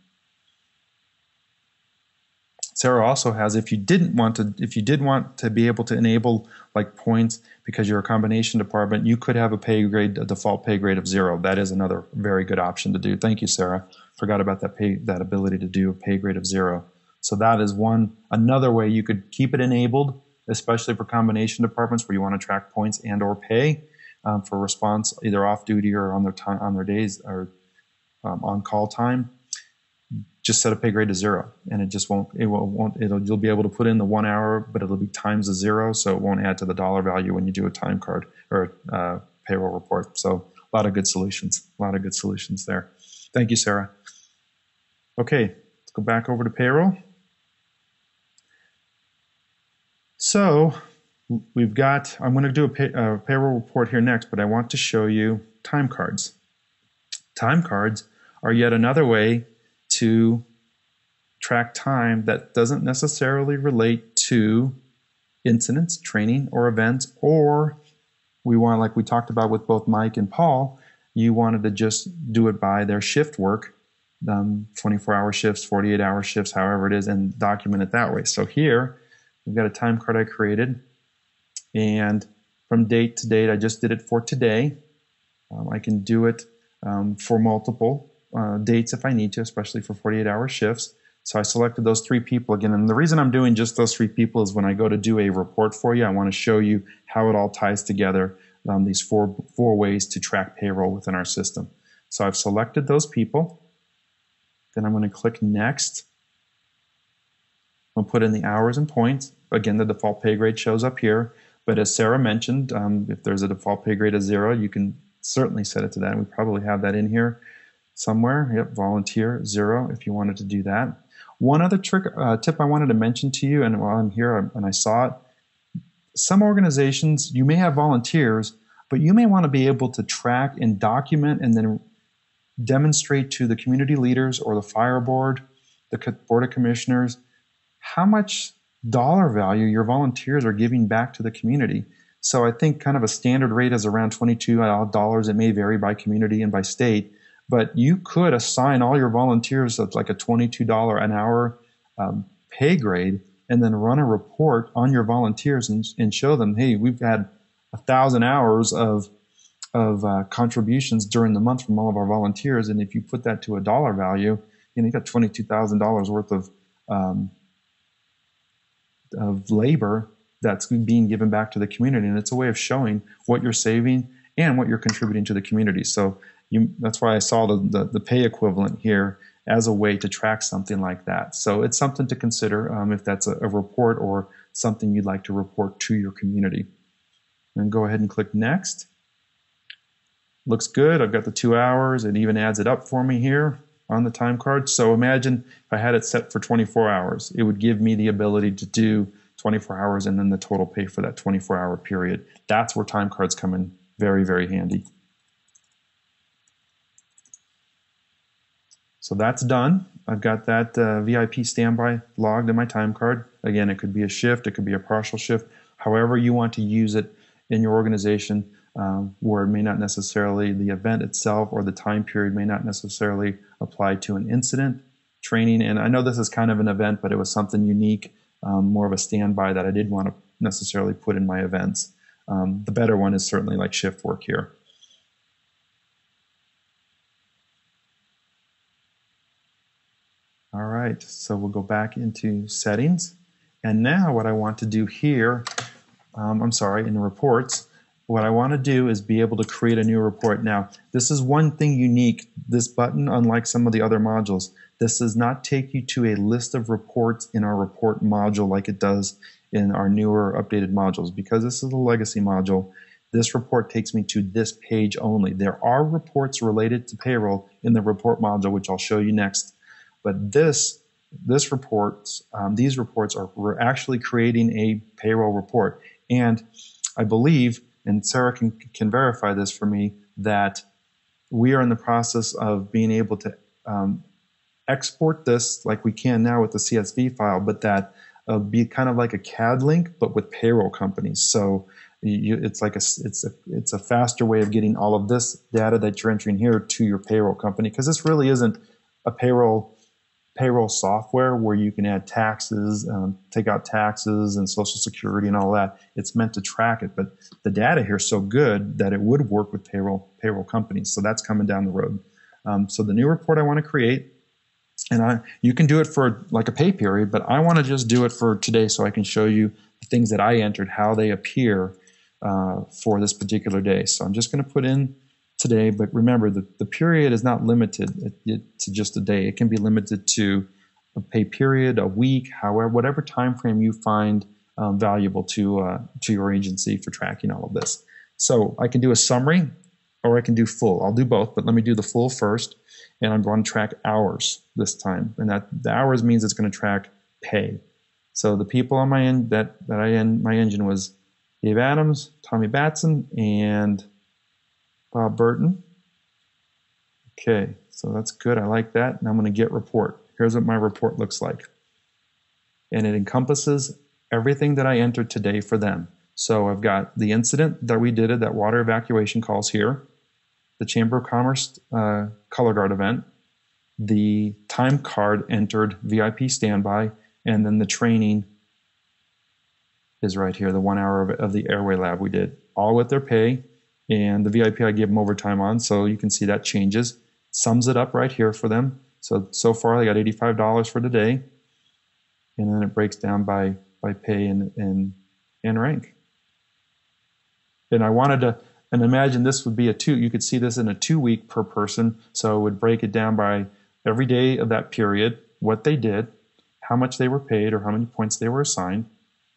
Sarah also has if you didn't want to if you did want to be able to enable like points because you're a combination department, you could have a pay grade, a default pay grade of zero. That is another very good option to do. Thank you, Sarah. Forgot about that pay that ability to do a pay grade of zero. So that is one another way you could keep it enabled, especially for combination departments where you want to track points and or pay um, for response, either off duty or on their time on their days or um, on call time. Just set a pay grade to zero, and it just won't. It won't. It'll. You'll be able to put in the one hour, but it'll be times a zero, so it won't add to the dollar value when you do a time card or a uh, payroll report. So a lot of good solutions. A lot of good solutions there. Thank you, Sarah. Okay, let's go back over to payroll. So we've got, I'm going to do a, pay, a payroll report here next, but I want to show you time cards. Time cards are yet another way to track time that doesn't necessarily relate to incidents, training, or events, or we want, like we talked about with both Mike and Paul, you wanted to just do it by their shift work, um, 24 hour shifts, 48 hour shifts, however it is, and document it that way. So here, we've got a time card I created, and from date to date, I just did it for today. Um, I can do it um, for multiple uh, dates if I need to, especially for 48 hour shifts. So I selected those three people again. And the reason I'm doing just those three people is when I go to do a report for you, I want to show you how it all ties together, um, these four, four ways to track payroll within our system. So I've selected those people. Then I'm going to click Next. I'll put in the hours and points. Again, the default pay grade shows up here. But as Sarah mentioned, um, if there's a default pay grade of zero, you can certainly set it to that. We probably have that in here somewhere. Yep, volunteer zero if you wanted to do that. One other trick uh, tip I wanted to mention to you, and while I'm here and I saw it, some organizations you may have volunteers, but you may want to be able to track and document and then demonstrate to the community leaders or the fire board, the board of commissioners, how much dollar value your volunteers are giving back to the community. So I think kind of a standard rate is around $22. It may vary by community and by state but you could assign all your volunteers at like a $22 an hour um, pay grade and then run a report on your volunteers and, and show them, hey, we've had a thousand hours of of uh, contributions during the month from all of our volunteers, and if you put that to a dollar value, you know you got twenty two thousand dollars worth of um, of labor that's being given back to the community, and it's a way of showing what you're saving and what you're contributing to the community. So you, that's why I saw the, the, the, pay equivalent here as a way to track something like that. So it's something to consider um, if that's a, a, report or something you'd like to report to your community. And go ahead and click next. Looks good. I've got the two hours. It even adds it up for me here on the time card. So imagine if I had it set for 24 hours, it would give me the ability to do 24 hours and then the total pay for that 24 hour period. That's where time cards come in very, very handy. So that's done. I've got that uh, VIP standby logged in my time card. Again, it could be a shift, it could be a partial shift, however you want to use it in your organization, um, where it may not necessarily, the event itself or the time period may not necessarily apply to an incident training. And I know this is kind of an event, but it was something unique, um, more of a standby that I didn't want to necessarily put in my events. Um, the better one is certainly like shift work here. All right, so we'll go back into settings. And now what I want to do here, um, I'm sorry, in the reports, what I want to do is be able to create a new report. Now, this is one thing unique, this button, unlike some of the other modules. This does not take you to a list of reports in our report module like it does in our newer updated modules. Because this is a legacy module, this report takes me to this page only. There are reports related to payroll in the report module, which I'll show you next but this this reports um, these reports are we're actually creating a payroll report, and I believe, and Sarah can can verify this for me that we are in the process of being able to um, export this like we can now with the CSV file, but that uh, be kind of like a CAD link, but with payroll companies. So you, it's like a it's a it's a faster way of getting all of this data that you're entering here to your payroll company because this really isn't a payroll payroll software where you can add taxes, um, take out taxes and social security and all that. It's meant to track it, but the data here is so good that it would work with payroll payroll companies. So that's coming down the road. Um, so the new report I want to create, and I you can do it for like a pay period, but I want to just do it for today so I can show you the things that I entered, how they appear uh, for this particular day. So I'm just going to put in today. But remember, the, the period is not limited to just a day. It can be limited to a pay period, a week, however, whatever time frame you find um, valuable to uh, to your agency for tracking all of this. So I can do a summary, or I can do full. I'll do both, but let me do the full first, and I'm going to track hours this time, and that the hours means it's going to track pay. So the people on my end that that I end my engine was Dave Adams, Tommy Batson, and Bob Burton. Okay, so that's good. I like that. And I'm going to get report. Here's what my report looks like. And it encompasses everything that I entered today for them. So I've got the incident that we did at that water evacuation calls here, the Chamber of Commerce uh, color guard event, the time card entered VIP standby, and then the training is right here, the one hour of, of the airway lab we did, all with their pay. And the VIP I gave them overtime on, so you can see that changes. Sums it up right here for them. So so far they got $85 for today. And then it breaks down by by pay and and, and rank. And I wanted to and imagine this would be a two, you could see this in a two week per person. So it would break it down by every day of that period, what they did, how much they were paid or how many points they were assigned.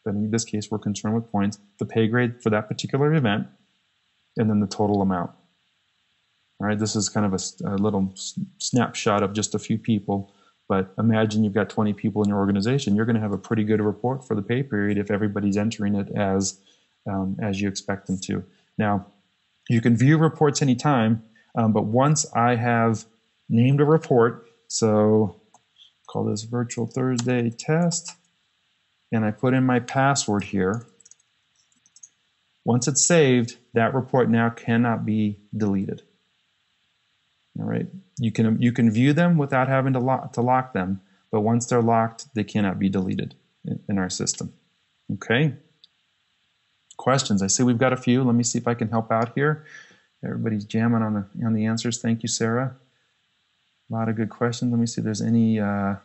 But in this case, we're concerned with points, the pay grade for that particular event, and then the total amount. All right, this is kind of a, a little snapshot of just a few people, but imagine you've got 20 people in your organization. You're going to have a pretty good report for the pay period if everybody's entering it as um, as you expect them to. Now, you can view reports anytime, um, but once I have named a report, so call this virtual Thursday test, and I put in my password here. Once it's saved, that report now cannot be deleted. All right, you can you can view them without having to lock to lock them, but once they're locked, they cannot be deleted in, in our system. Okay. Questions? I see we've got a few. Let me see if I can help out here. Everybody's jamming on the on the answers. Thank you, Sarah. A lot of good questions. Let me see if there's any. Uh,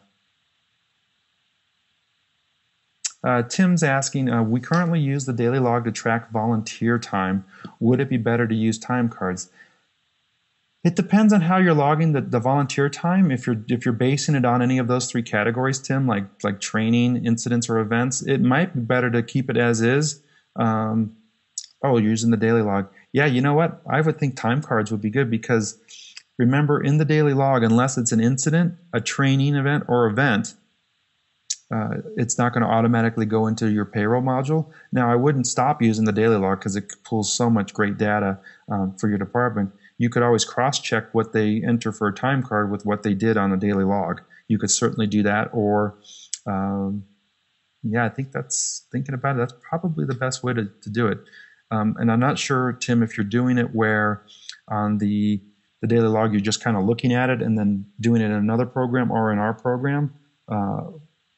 uh, Tim's asking, uh, we currently use the daily log to track volunteer time. Would it be better to use time cards? It depends on how you're logging the, the volunteer time. If you're if you're basing it on any of those three categories, Tim, like like training, incidents, or events, it might be better to keep it as is. Um, oh, you're using the daily log. Yeah, you know what? I would think time cards would be good because remember in the daily log, unless it's an incident, a training event, or event, uh, it's not going to automatically go into your payroll module. Now, I wouldn't stop using the daily log because it pulls so much great data um, for your department you could always cross check what they enter for a time card with what they did on the daily log. You could certainly do that, or um, yeah, I think that's thinking about it. That's probably the best way to, to do it. Um, and I'm not sure, Tim, if you're doing it where on the the daily log you're just kind of looking at it and then doing it in another program or in our program. Uh,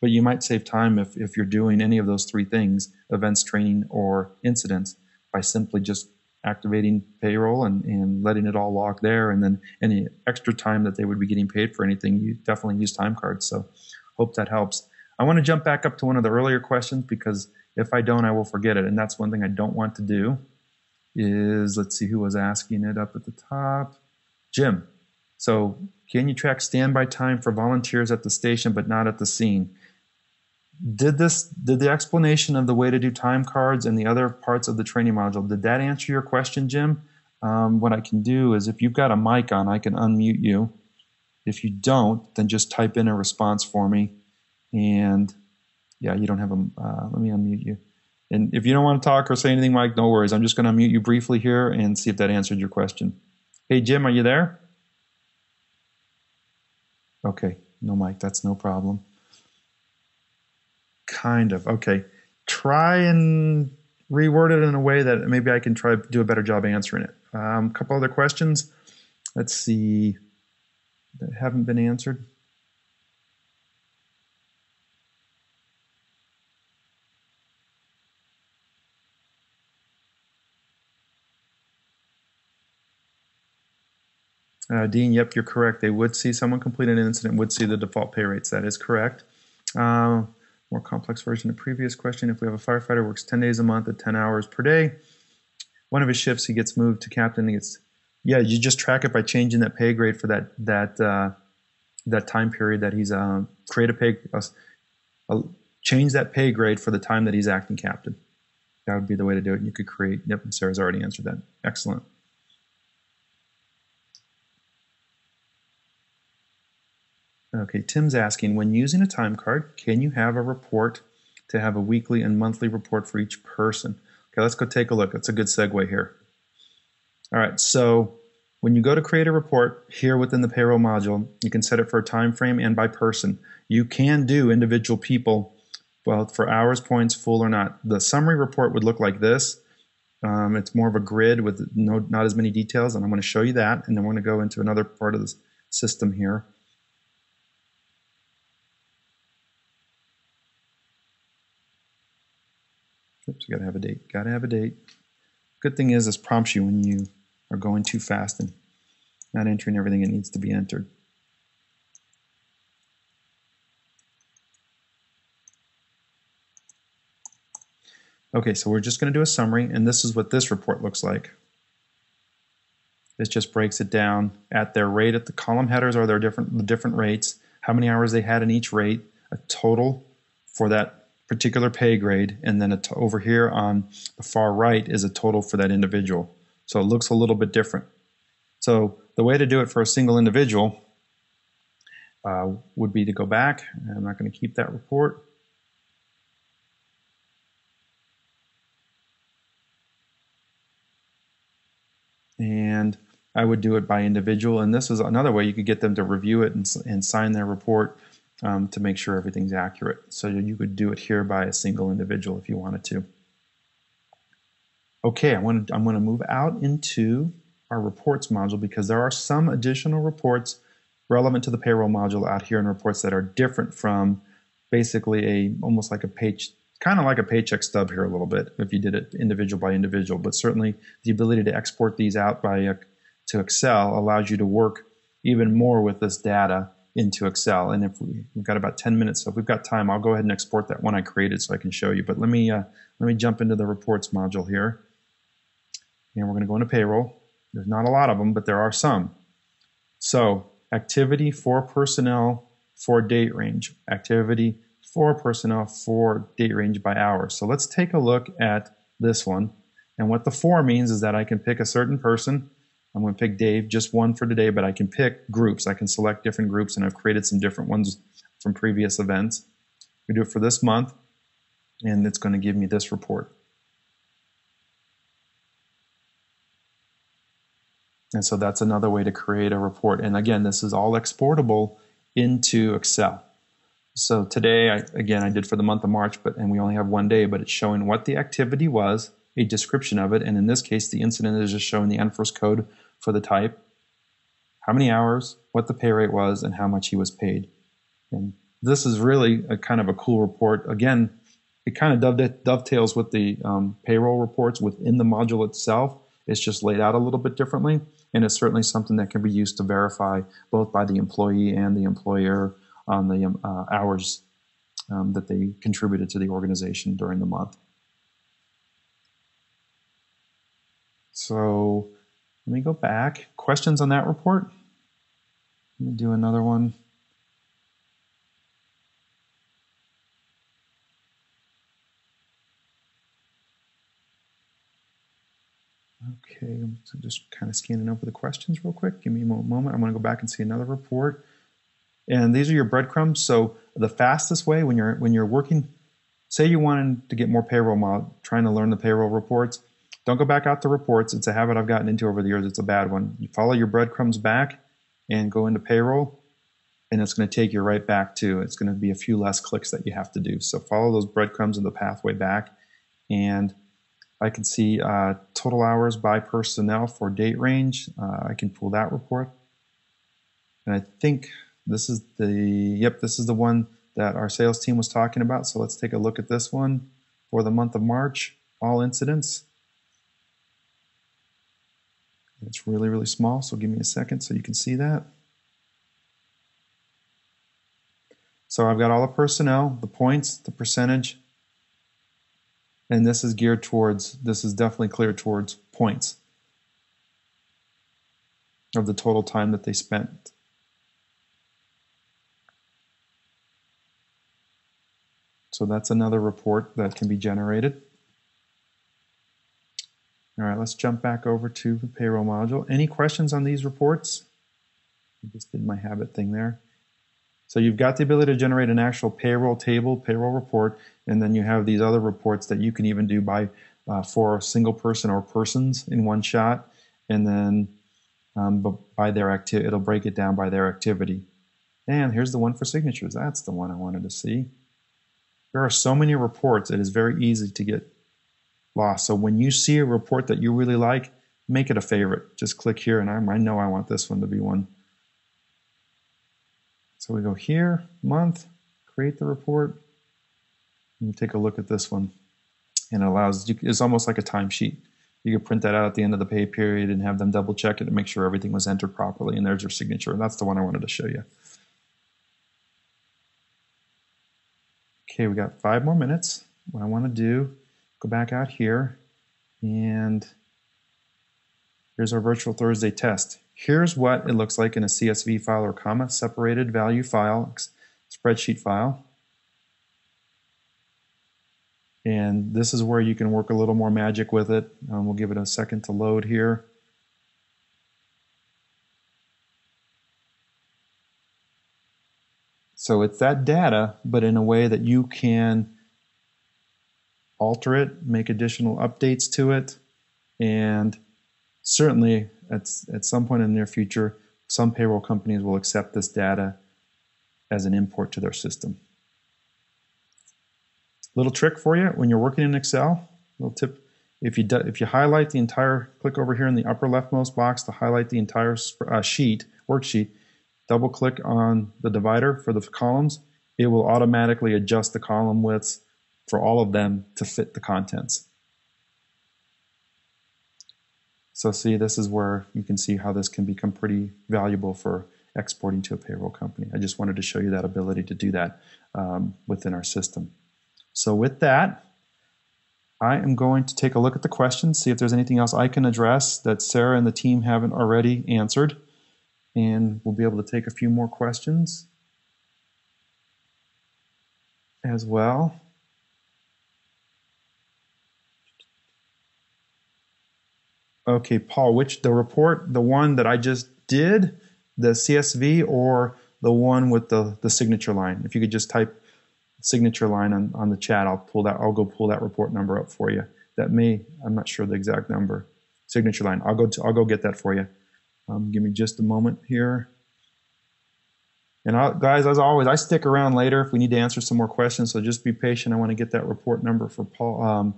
but you might save time if, if you're doing any of those three things events, training, or incidents by simply just activating payroll and, and letting it all log there. And then any extra time that they would be getting paid for anything, you definitely use time cards. So hope that helps. I want to jump back up to one of the earlier questions because if I don't, I will forget it. And that's one thing I don't want to do is, let's see who was asking it up at the top. Jim. So can you track standby time for volunteers at the station but not at the scene? Did this did the explanation of the way to do time cards and the other parts of the training module did that answer your question jim? Um, what i can do is if you've got a mic on i can unmute you. If you don't then just type in a response for me. And yeah you don't have a uh, let me unmute you. And if you don't want to talk or say anything mike no worries. I'm just going to unmute you briefly here and see if that answered your question. Hey jim are you there? Okay no mic that's no problem Kind of. Okay. Try and reword it in a way that maybe I can try to do a better job answering it. A um, couple other questions. Let's see that haven't been answered. Uh, Dean, yep, you're correct. They would see someone complete an incident, would see the default pay rates. That is correct. Uh, more complex version of the previous question. If we have a firefighter works 10 days a month at 10 hours per day, one of his shifts he gets moved to captain. He gets, yeah, you just track it by changing that pay grade for that that uh, that time period that he's uh, create a pay, uh, change that pay grade for the time that he's acting captain. That would be the way to do it. You could create. Yep, Sarah's already answered that. Excellent. Okay, Tim's asking, when using a time card, can you have a report to have a weekly and monthly report for each person? Okay, let's go take a look. That's a good segue here. All right, so when you go to create a report here within the payroll module, you can set it for a time frame and by person. You can do individual people both for hours, points, full or not. The summary report would look like this. Um, it's more of a grid with no, not as many details, and I'm going to show you that, and then we're going to go into another part of the system here. Oops, got to have a date. Got to have a date. Good thing is this prompts you when you are going too fast and not entering everything that needs to be entered. Okay, so we're just going to do a summary, and this is what this report looks like. This just breaks it down at their rate. At the column headers are their different the different rates, how many hours they had in each rate, a total for that particular pay grade, and then over here on the far right is a total for that individual. So it looks a little bit different. So the way to do it for a single individual uh, would be to go back. I'm not going to keep that report. and I would do it by individual. And this is another way you could get them to review it and, and sign their report um, to make sure everything's accurate. So you could do it here by a single individual if you wanted to. Okay, I want to, I'm going to move out into our reports module because there are some additional reports relevant to the payroll module out here in reports that are different from basically a almost like a page kind of like a paycheck stub here a little bit if you did it individual by individual, but certainly the ability to export these out by uh, to Excel allows you to work even more with this data into Excel. And if we, have got about 10 minutes, so if we've got time, I'll go ahead and export that one I created so I can show you. But let me uh, let me jump into the reports module here, and we're going to go into payroll. There's not a lot of them, but there are some. So activity for personnel for date range, activity for personnel for date range by hour. So let's take a look at this one. And what the for means is that I can pick a certain person. I'm going to pick Dave, just one for today, but I can pick groups. I can select different groups, and I've created some different ones from previous events. We do it for this month, and it's going to give me this report. And so that's another way to create a report. And again, this is all exportable into Excel. So today, I, again, I did for the month of March, but and we only have one day, but it's showing what the activity was, a description of it, and in this case, the incident is just showing the NFIRS code for the type, how many hours, what the pay rate was, and how much he was paid. And this is really a kind of a cool report. Again, it kind of dovetails with the um, payroll reports within the module itself. It's just laid out a little bit differently, and it's certainly something that can be used to verify both by the employee and the employer on the um, uh, hours um, that they contributed to the organization during the month. So let me go back. Questions on that report? Let me do another one. Okay, so just kind of scanning over the questions real quick. Give me a moment. I'm going to go back and see another report. And these are your breadcrumbs. So the fastest way when you're when you're working, say you wanted to get more payroll mod, trying to learn the payroll reports, don't go back out to reports. It's a habit I've gotten into over the years. It's a bad one. You follow your breadcrumbs back and go into payroll, and it's going to take you right back to. It's going to be a few less clicks that you have to do. So follow those breadcrumbs in the pathway back, and I can see uh, total hours by personnel for date range. Uh, I can pull that report, and I think this is the, yep, this is the one that our sales team was talking about. So let's take a look at this one for the month of March, all incidents. It's really, really small, so give me a second so you can see that. So I've got all the personnel, the points, the percentage, and this is geared towards, this is definitely clear towards points of the total time that they spent So that's another report that can be generated. All right, let's jump back over to the payroll module. Any questions on these reports? I just did my habit thing there. So you've got the ability to generate an actual payroll table, payroll report, and then you have these other reports that you can even do by uh, for a single person or persons in one shot, and then um, by their activity, it'll break it down by their activity. And here's the one for signatures. That's the one I wanted to see. There are so many reports, it is very easy to get lost. So when you see a report that you really like, make it a favorite. Just click here, and I, I know I want this one to be one. So we go here, month, create the report, and take a look at this one. And it allows, you, it's almost like a timesheet. You can print that out at the end of the pay period and have them double check it and make sure everything was entered properly. And there's your signature. And that's the one I wanted to show you. Okay, we got five more minutes. What I want to do, go back out here, and here's our virtual Thursday test. Here's what it looks like in a CSV file or comma separated value file, spreadsheet file. And this is where you can work a little more magic with it. Um, we'll give it a second to load here. So it's that data, but in a way that you can alter it, make additional updates to it, and certainly at, at some point in the near future, some payroll companies will accept this data as an import to their system. Little trick for you when you're working in Excel, little tip, if you, if you highlight the entire, click over here in the upper leftmost box to highlight the entire uh, sheet, worksheet, double click on the divider for the columns, it will automatically adjust the column widths for all of them to fit the contents. So see, this is where you can see how this can become pretty valuable for exporting to a payroll company. I just wanted to show you that ability to do that um, within our system. So with that, I am going to take a look at the questions, see if there's anything else I can address that Sarah and the team haven't already answered and we'll be able to take a few more questions as well. Okay, Paul, which the report, the one that I just did, the CSV, or the one with the, the signature line? If you could just type signature line on, on the chat, I'll pull that, I'll go pull that report number up for you. That may, I'm not sure the exact number. Signature line. I'll go to, I'll go get that for you. Um, give me just a moment here. And I, guys, as always, I stick around later if we need to answer some more questions. So just be patient. I want to get that report number for Paul, um,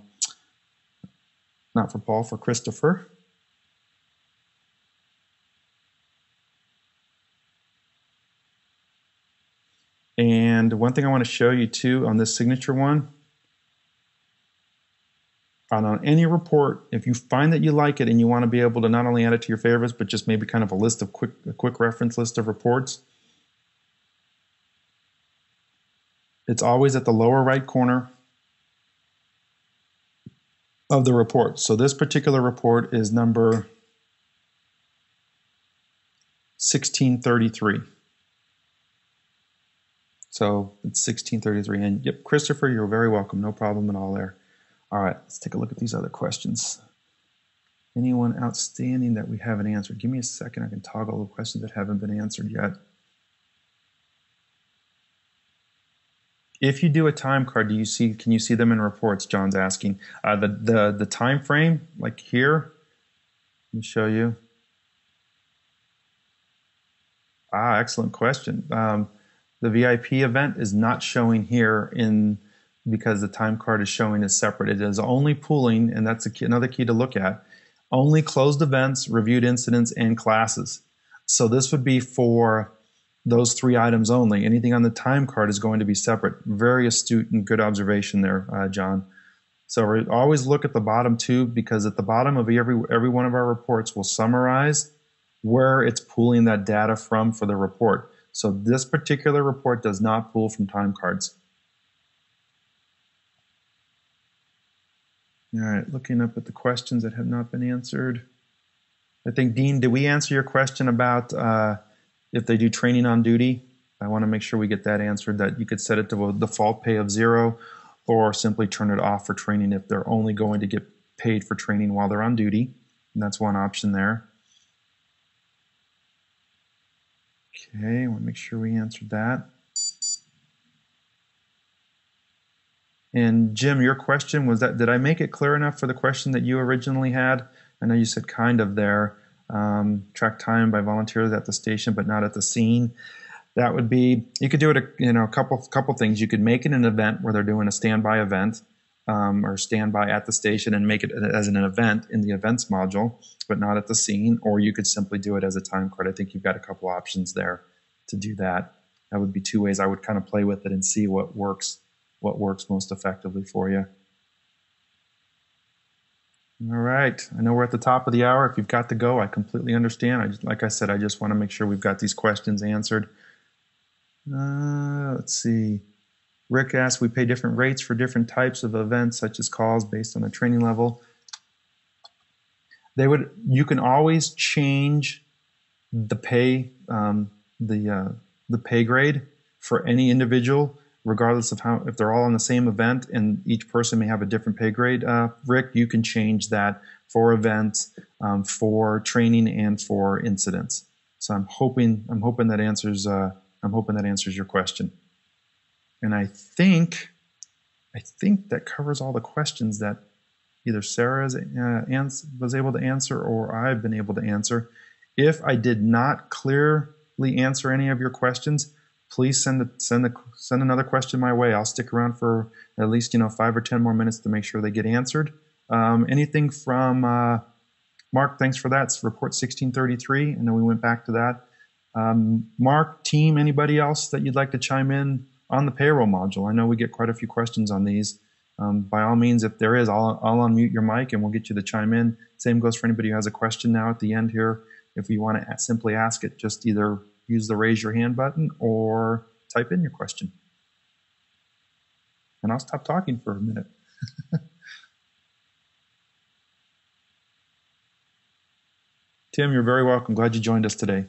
not for Paul, for Christopher. And one thing I want to show you too on this signature one on, on any report, if you find that you like it and you want to be able to not only add it to your favorites, but just maybe kind of a list of quick, a quick reference list of reports, it's always at the lower right corner of the report. So this particular report is number 1633. So it's 1633. And yep, Christopher, you're very welcome. No problem at all there. All right, let's take a look at these other questions. Anyone outstanding that we haven't answered? Give me a second. I can toggle the questions that haven't been answered yet. If you do a time card, do you see? Can you see them in reports? John's asking. Uh, the the the time frame, like here. Let me show you. Ah, excellent question. Um, the VIP event is not showing here in because the time card is showing is separate. It is only pooling, and that's key, another key to look at, only closed events, reviewed incidents, and classes. So this would be for those three items only. Anything on the time card is going to be separate. Very astute and good observation there, uh, John. So always look at the bottom two because at the bottom of every every one of our reports will summarize where it's pulling that data from for the report. So this particular report does not pull from time cards. All right, looking up at the questions that have not been answered. I think, Dean, did we answer your question about uh, if they do training on duty? I want to make sure we get that answered, that you could set it to a default pay of zero or simply turn it off for training if they're only going to get paid for training while they're on duty. And that's one option there. Okay, I want to make sure we answered that. And Jim, your question was that did I make it clear enough for the question that you originally had? I know you said kind of there. Um, track time by volunteers at the station, but not at the scene. that would be you could do it a, you know a couple couple things you could make it an event where they're doing a standby event um, or standby at the station and make it as an event in the events module but not at the scene or you could simply do it as a time card i think you've got a couple options there to do that that would be two ways i would kind of play with it and see what works what works most effectively for you all right. I know we're at the top of the hour. If you've got to go, I completely understand. I just, like I said, I just want to make sure we've got these questions answered. Uh, let's see. Rick asked, we pay different rates for different types of events, such as calls based on the training level. They would. You can always change the pay, um, the uh, the pay grade for any individual, regardless of how. If they're all on the same event and each person may have a different pay grade, uh, Rick, you can change that for events, um, for training, and for incidents. So I'm hoping I'm hoping that answers. Uh, I'm hoping that answers your question. And I think, I think that covers all the questions that either Sarah uh, was able to answer or I've been able to answer. If I did not clearly answer any of your questions, please send a, send a, send another question my way. I'll stick around for at least you know five or ten more minutes to make sure they get answered. Um, anything from uh, Mark? Thanks for that. It's report 1633, and then we went back to that. Um, Mark, team, anybody else that you'd like to chime in on the payroll module? I know we get quite a few questions on these. Um, by all means, if there is, I'll, I'll unmute your mic and we'll get you to chime in. Same goes for anybody who has a question now at the end here. If you want to simply ask it, just either use the raise your hand button or type in your question. And I'll stop talking for a minute. <laughs> Tim, you're very welcome. Glad you joined us today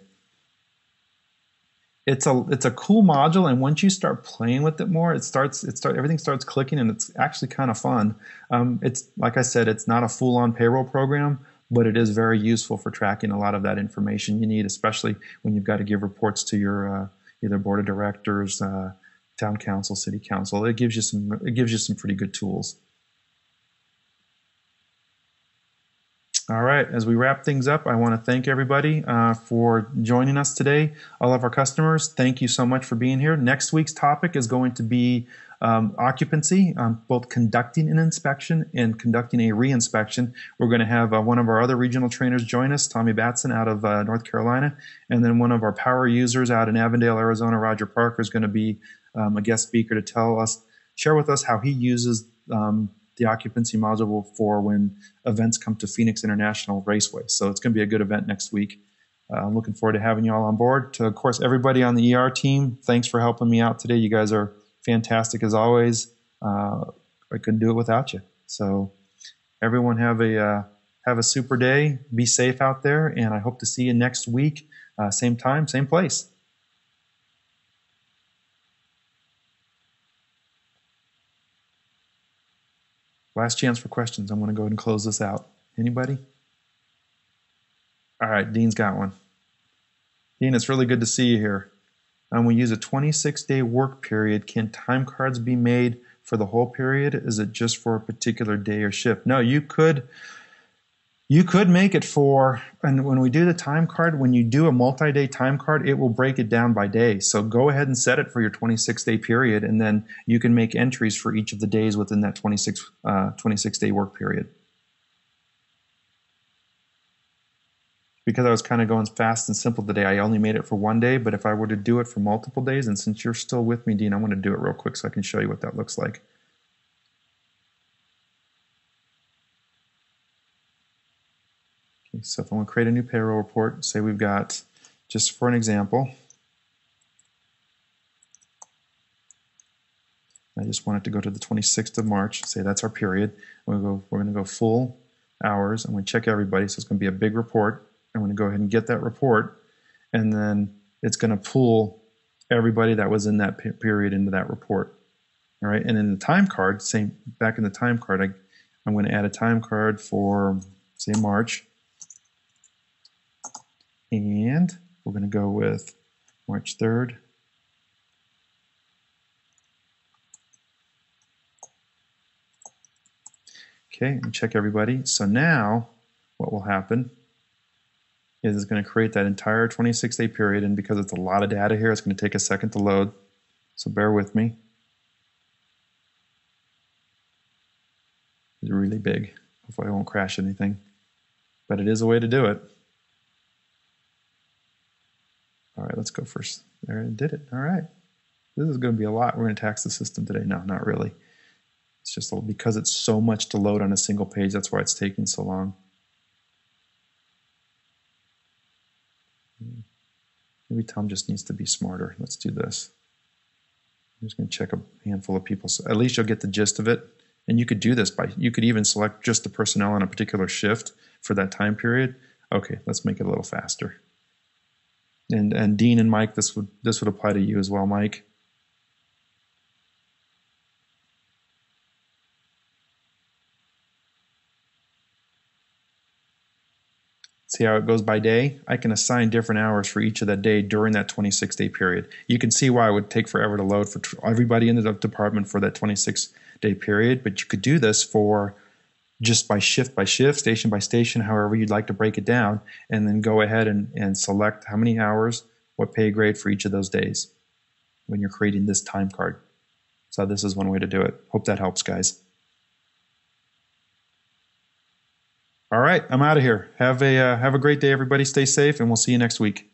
it's a it's a cool module and once you start playing with it more it starts it start everything starts clicking and it's actually kind of fun. Um, it's like i said it's not a full-on payroll program but it is very useful for tracking a lot of that information you need especially when you've got to give reports to your uh, either board of directors uh, town council city council. It gives you some it gives you some pretty good tools All right, as we wrap things up, I want to thank everybody uh, for joining us today. All of our customers, thank you so much for being here. Next week's topic is going to be um, occupancy, um, both conducting an inspection and conducting a re-inspection. We're going to have uh, one of our other regional trainers join us, Tommy Batson out of uh, North Carolina, and then one of our power users out in Avondale, Arizona, Roger Parker, is going to be um, a guest speaker to tell us, share with us how he uses um, the occupancy module for when events come to Phoenix International Raceway. So it's going to be a good event next week. Uh, I'm looking forward to having you all on board. To, of course, everybody on the ER team, thanks for helping me out today. You guys are fantastic as always. Uh, I couldn't do it without you. So everyone have a uh, have a super day. Be safe out there, and I hope to see you next week, uh, same time, same place. Last chance for questions. I'm going to go ahead and close this out. Anybody? All right, Dean's got one. Dean, it's really good to see you here. Um, we use a 26 day work period. Can time cards be made for the whole period? Is it just for a particular day or shift? No, you could you could make it for, and when we do the time card, when you do a multi day time card, it will break it down by day. So go ahead and set it for your 26 day period, and then you can make entries for each of the days within that 26, uh, 26 day work period. Because I was kind of going fast and simple today, I only made it for one day, but if I were to do it for multiple days, and since you're still with me, Dean, I'm going to do it real quick so I can show you what that looks like. So if I want to create a new payroll report, say we've got, just for an example, I just want it to go to the 26th of March, say that's our period. We're going to go, we're going to go full hours. I'm going to check everybody, so it's going to be a big report. I'm going to go ahead and get that report, and then it's going to pull everybody that was in that period into that report. All right, and in the time card, same back in the time card, I, I'm going to add a time card for say March, and we're going to go with March 3rd. Okay, and check everybody. So now what will happen is it's going to create that entire 26 day period. And because it's a lot of data here, it's going to take a second to load. So bear with me. It's really big. Hopefully I won't crash anything. But it is a way to do it. All right, let's go first. There, it did it. All right. This is going to be a lot. We're going to tax the system today. No, not really. It's just because it's so much to load on a single page. That's why it's taking so long. Maybe Tom just needs to be smarter. Let's do this. I'm just going to check a handful of people. So at least you'll get the gist of it. And you could do this by, you could even select just the personnel on a particular shift for that time period. Okay, let's make it a little faster. And, and Dean and Mike, this would, this would apply to you as well, Mike. See how it goes by day? I can assign different hours for each of that day during that 26 day period. You can see why it would take forever to load for everybody in the department for that 26 day period, but you could do this for just by shift by shift, station by station, however you'd like to break it down, and then go ahead and, and select how many hours, what pay grade for each of those days when you're creating this time card. So this is one way to do it. Hope that helps, guys. All right, I'm out of here. Have a uh, have a great day, everybody. Stay safe, and we'll see you next week.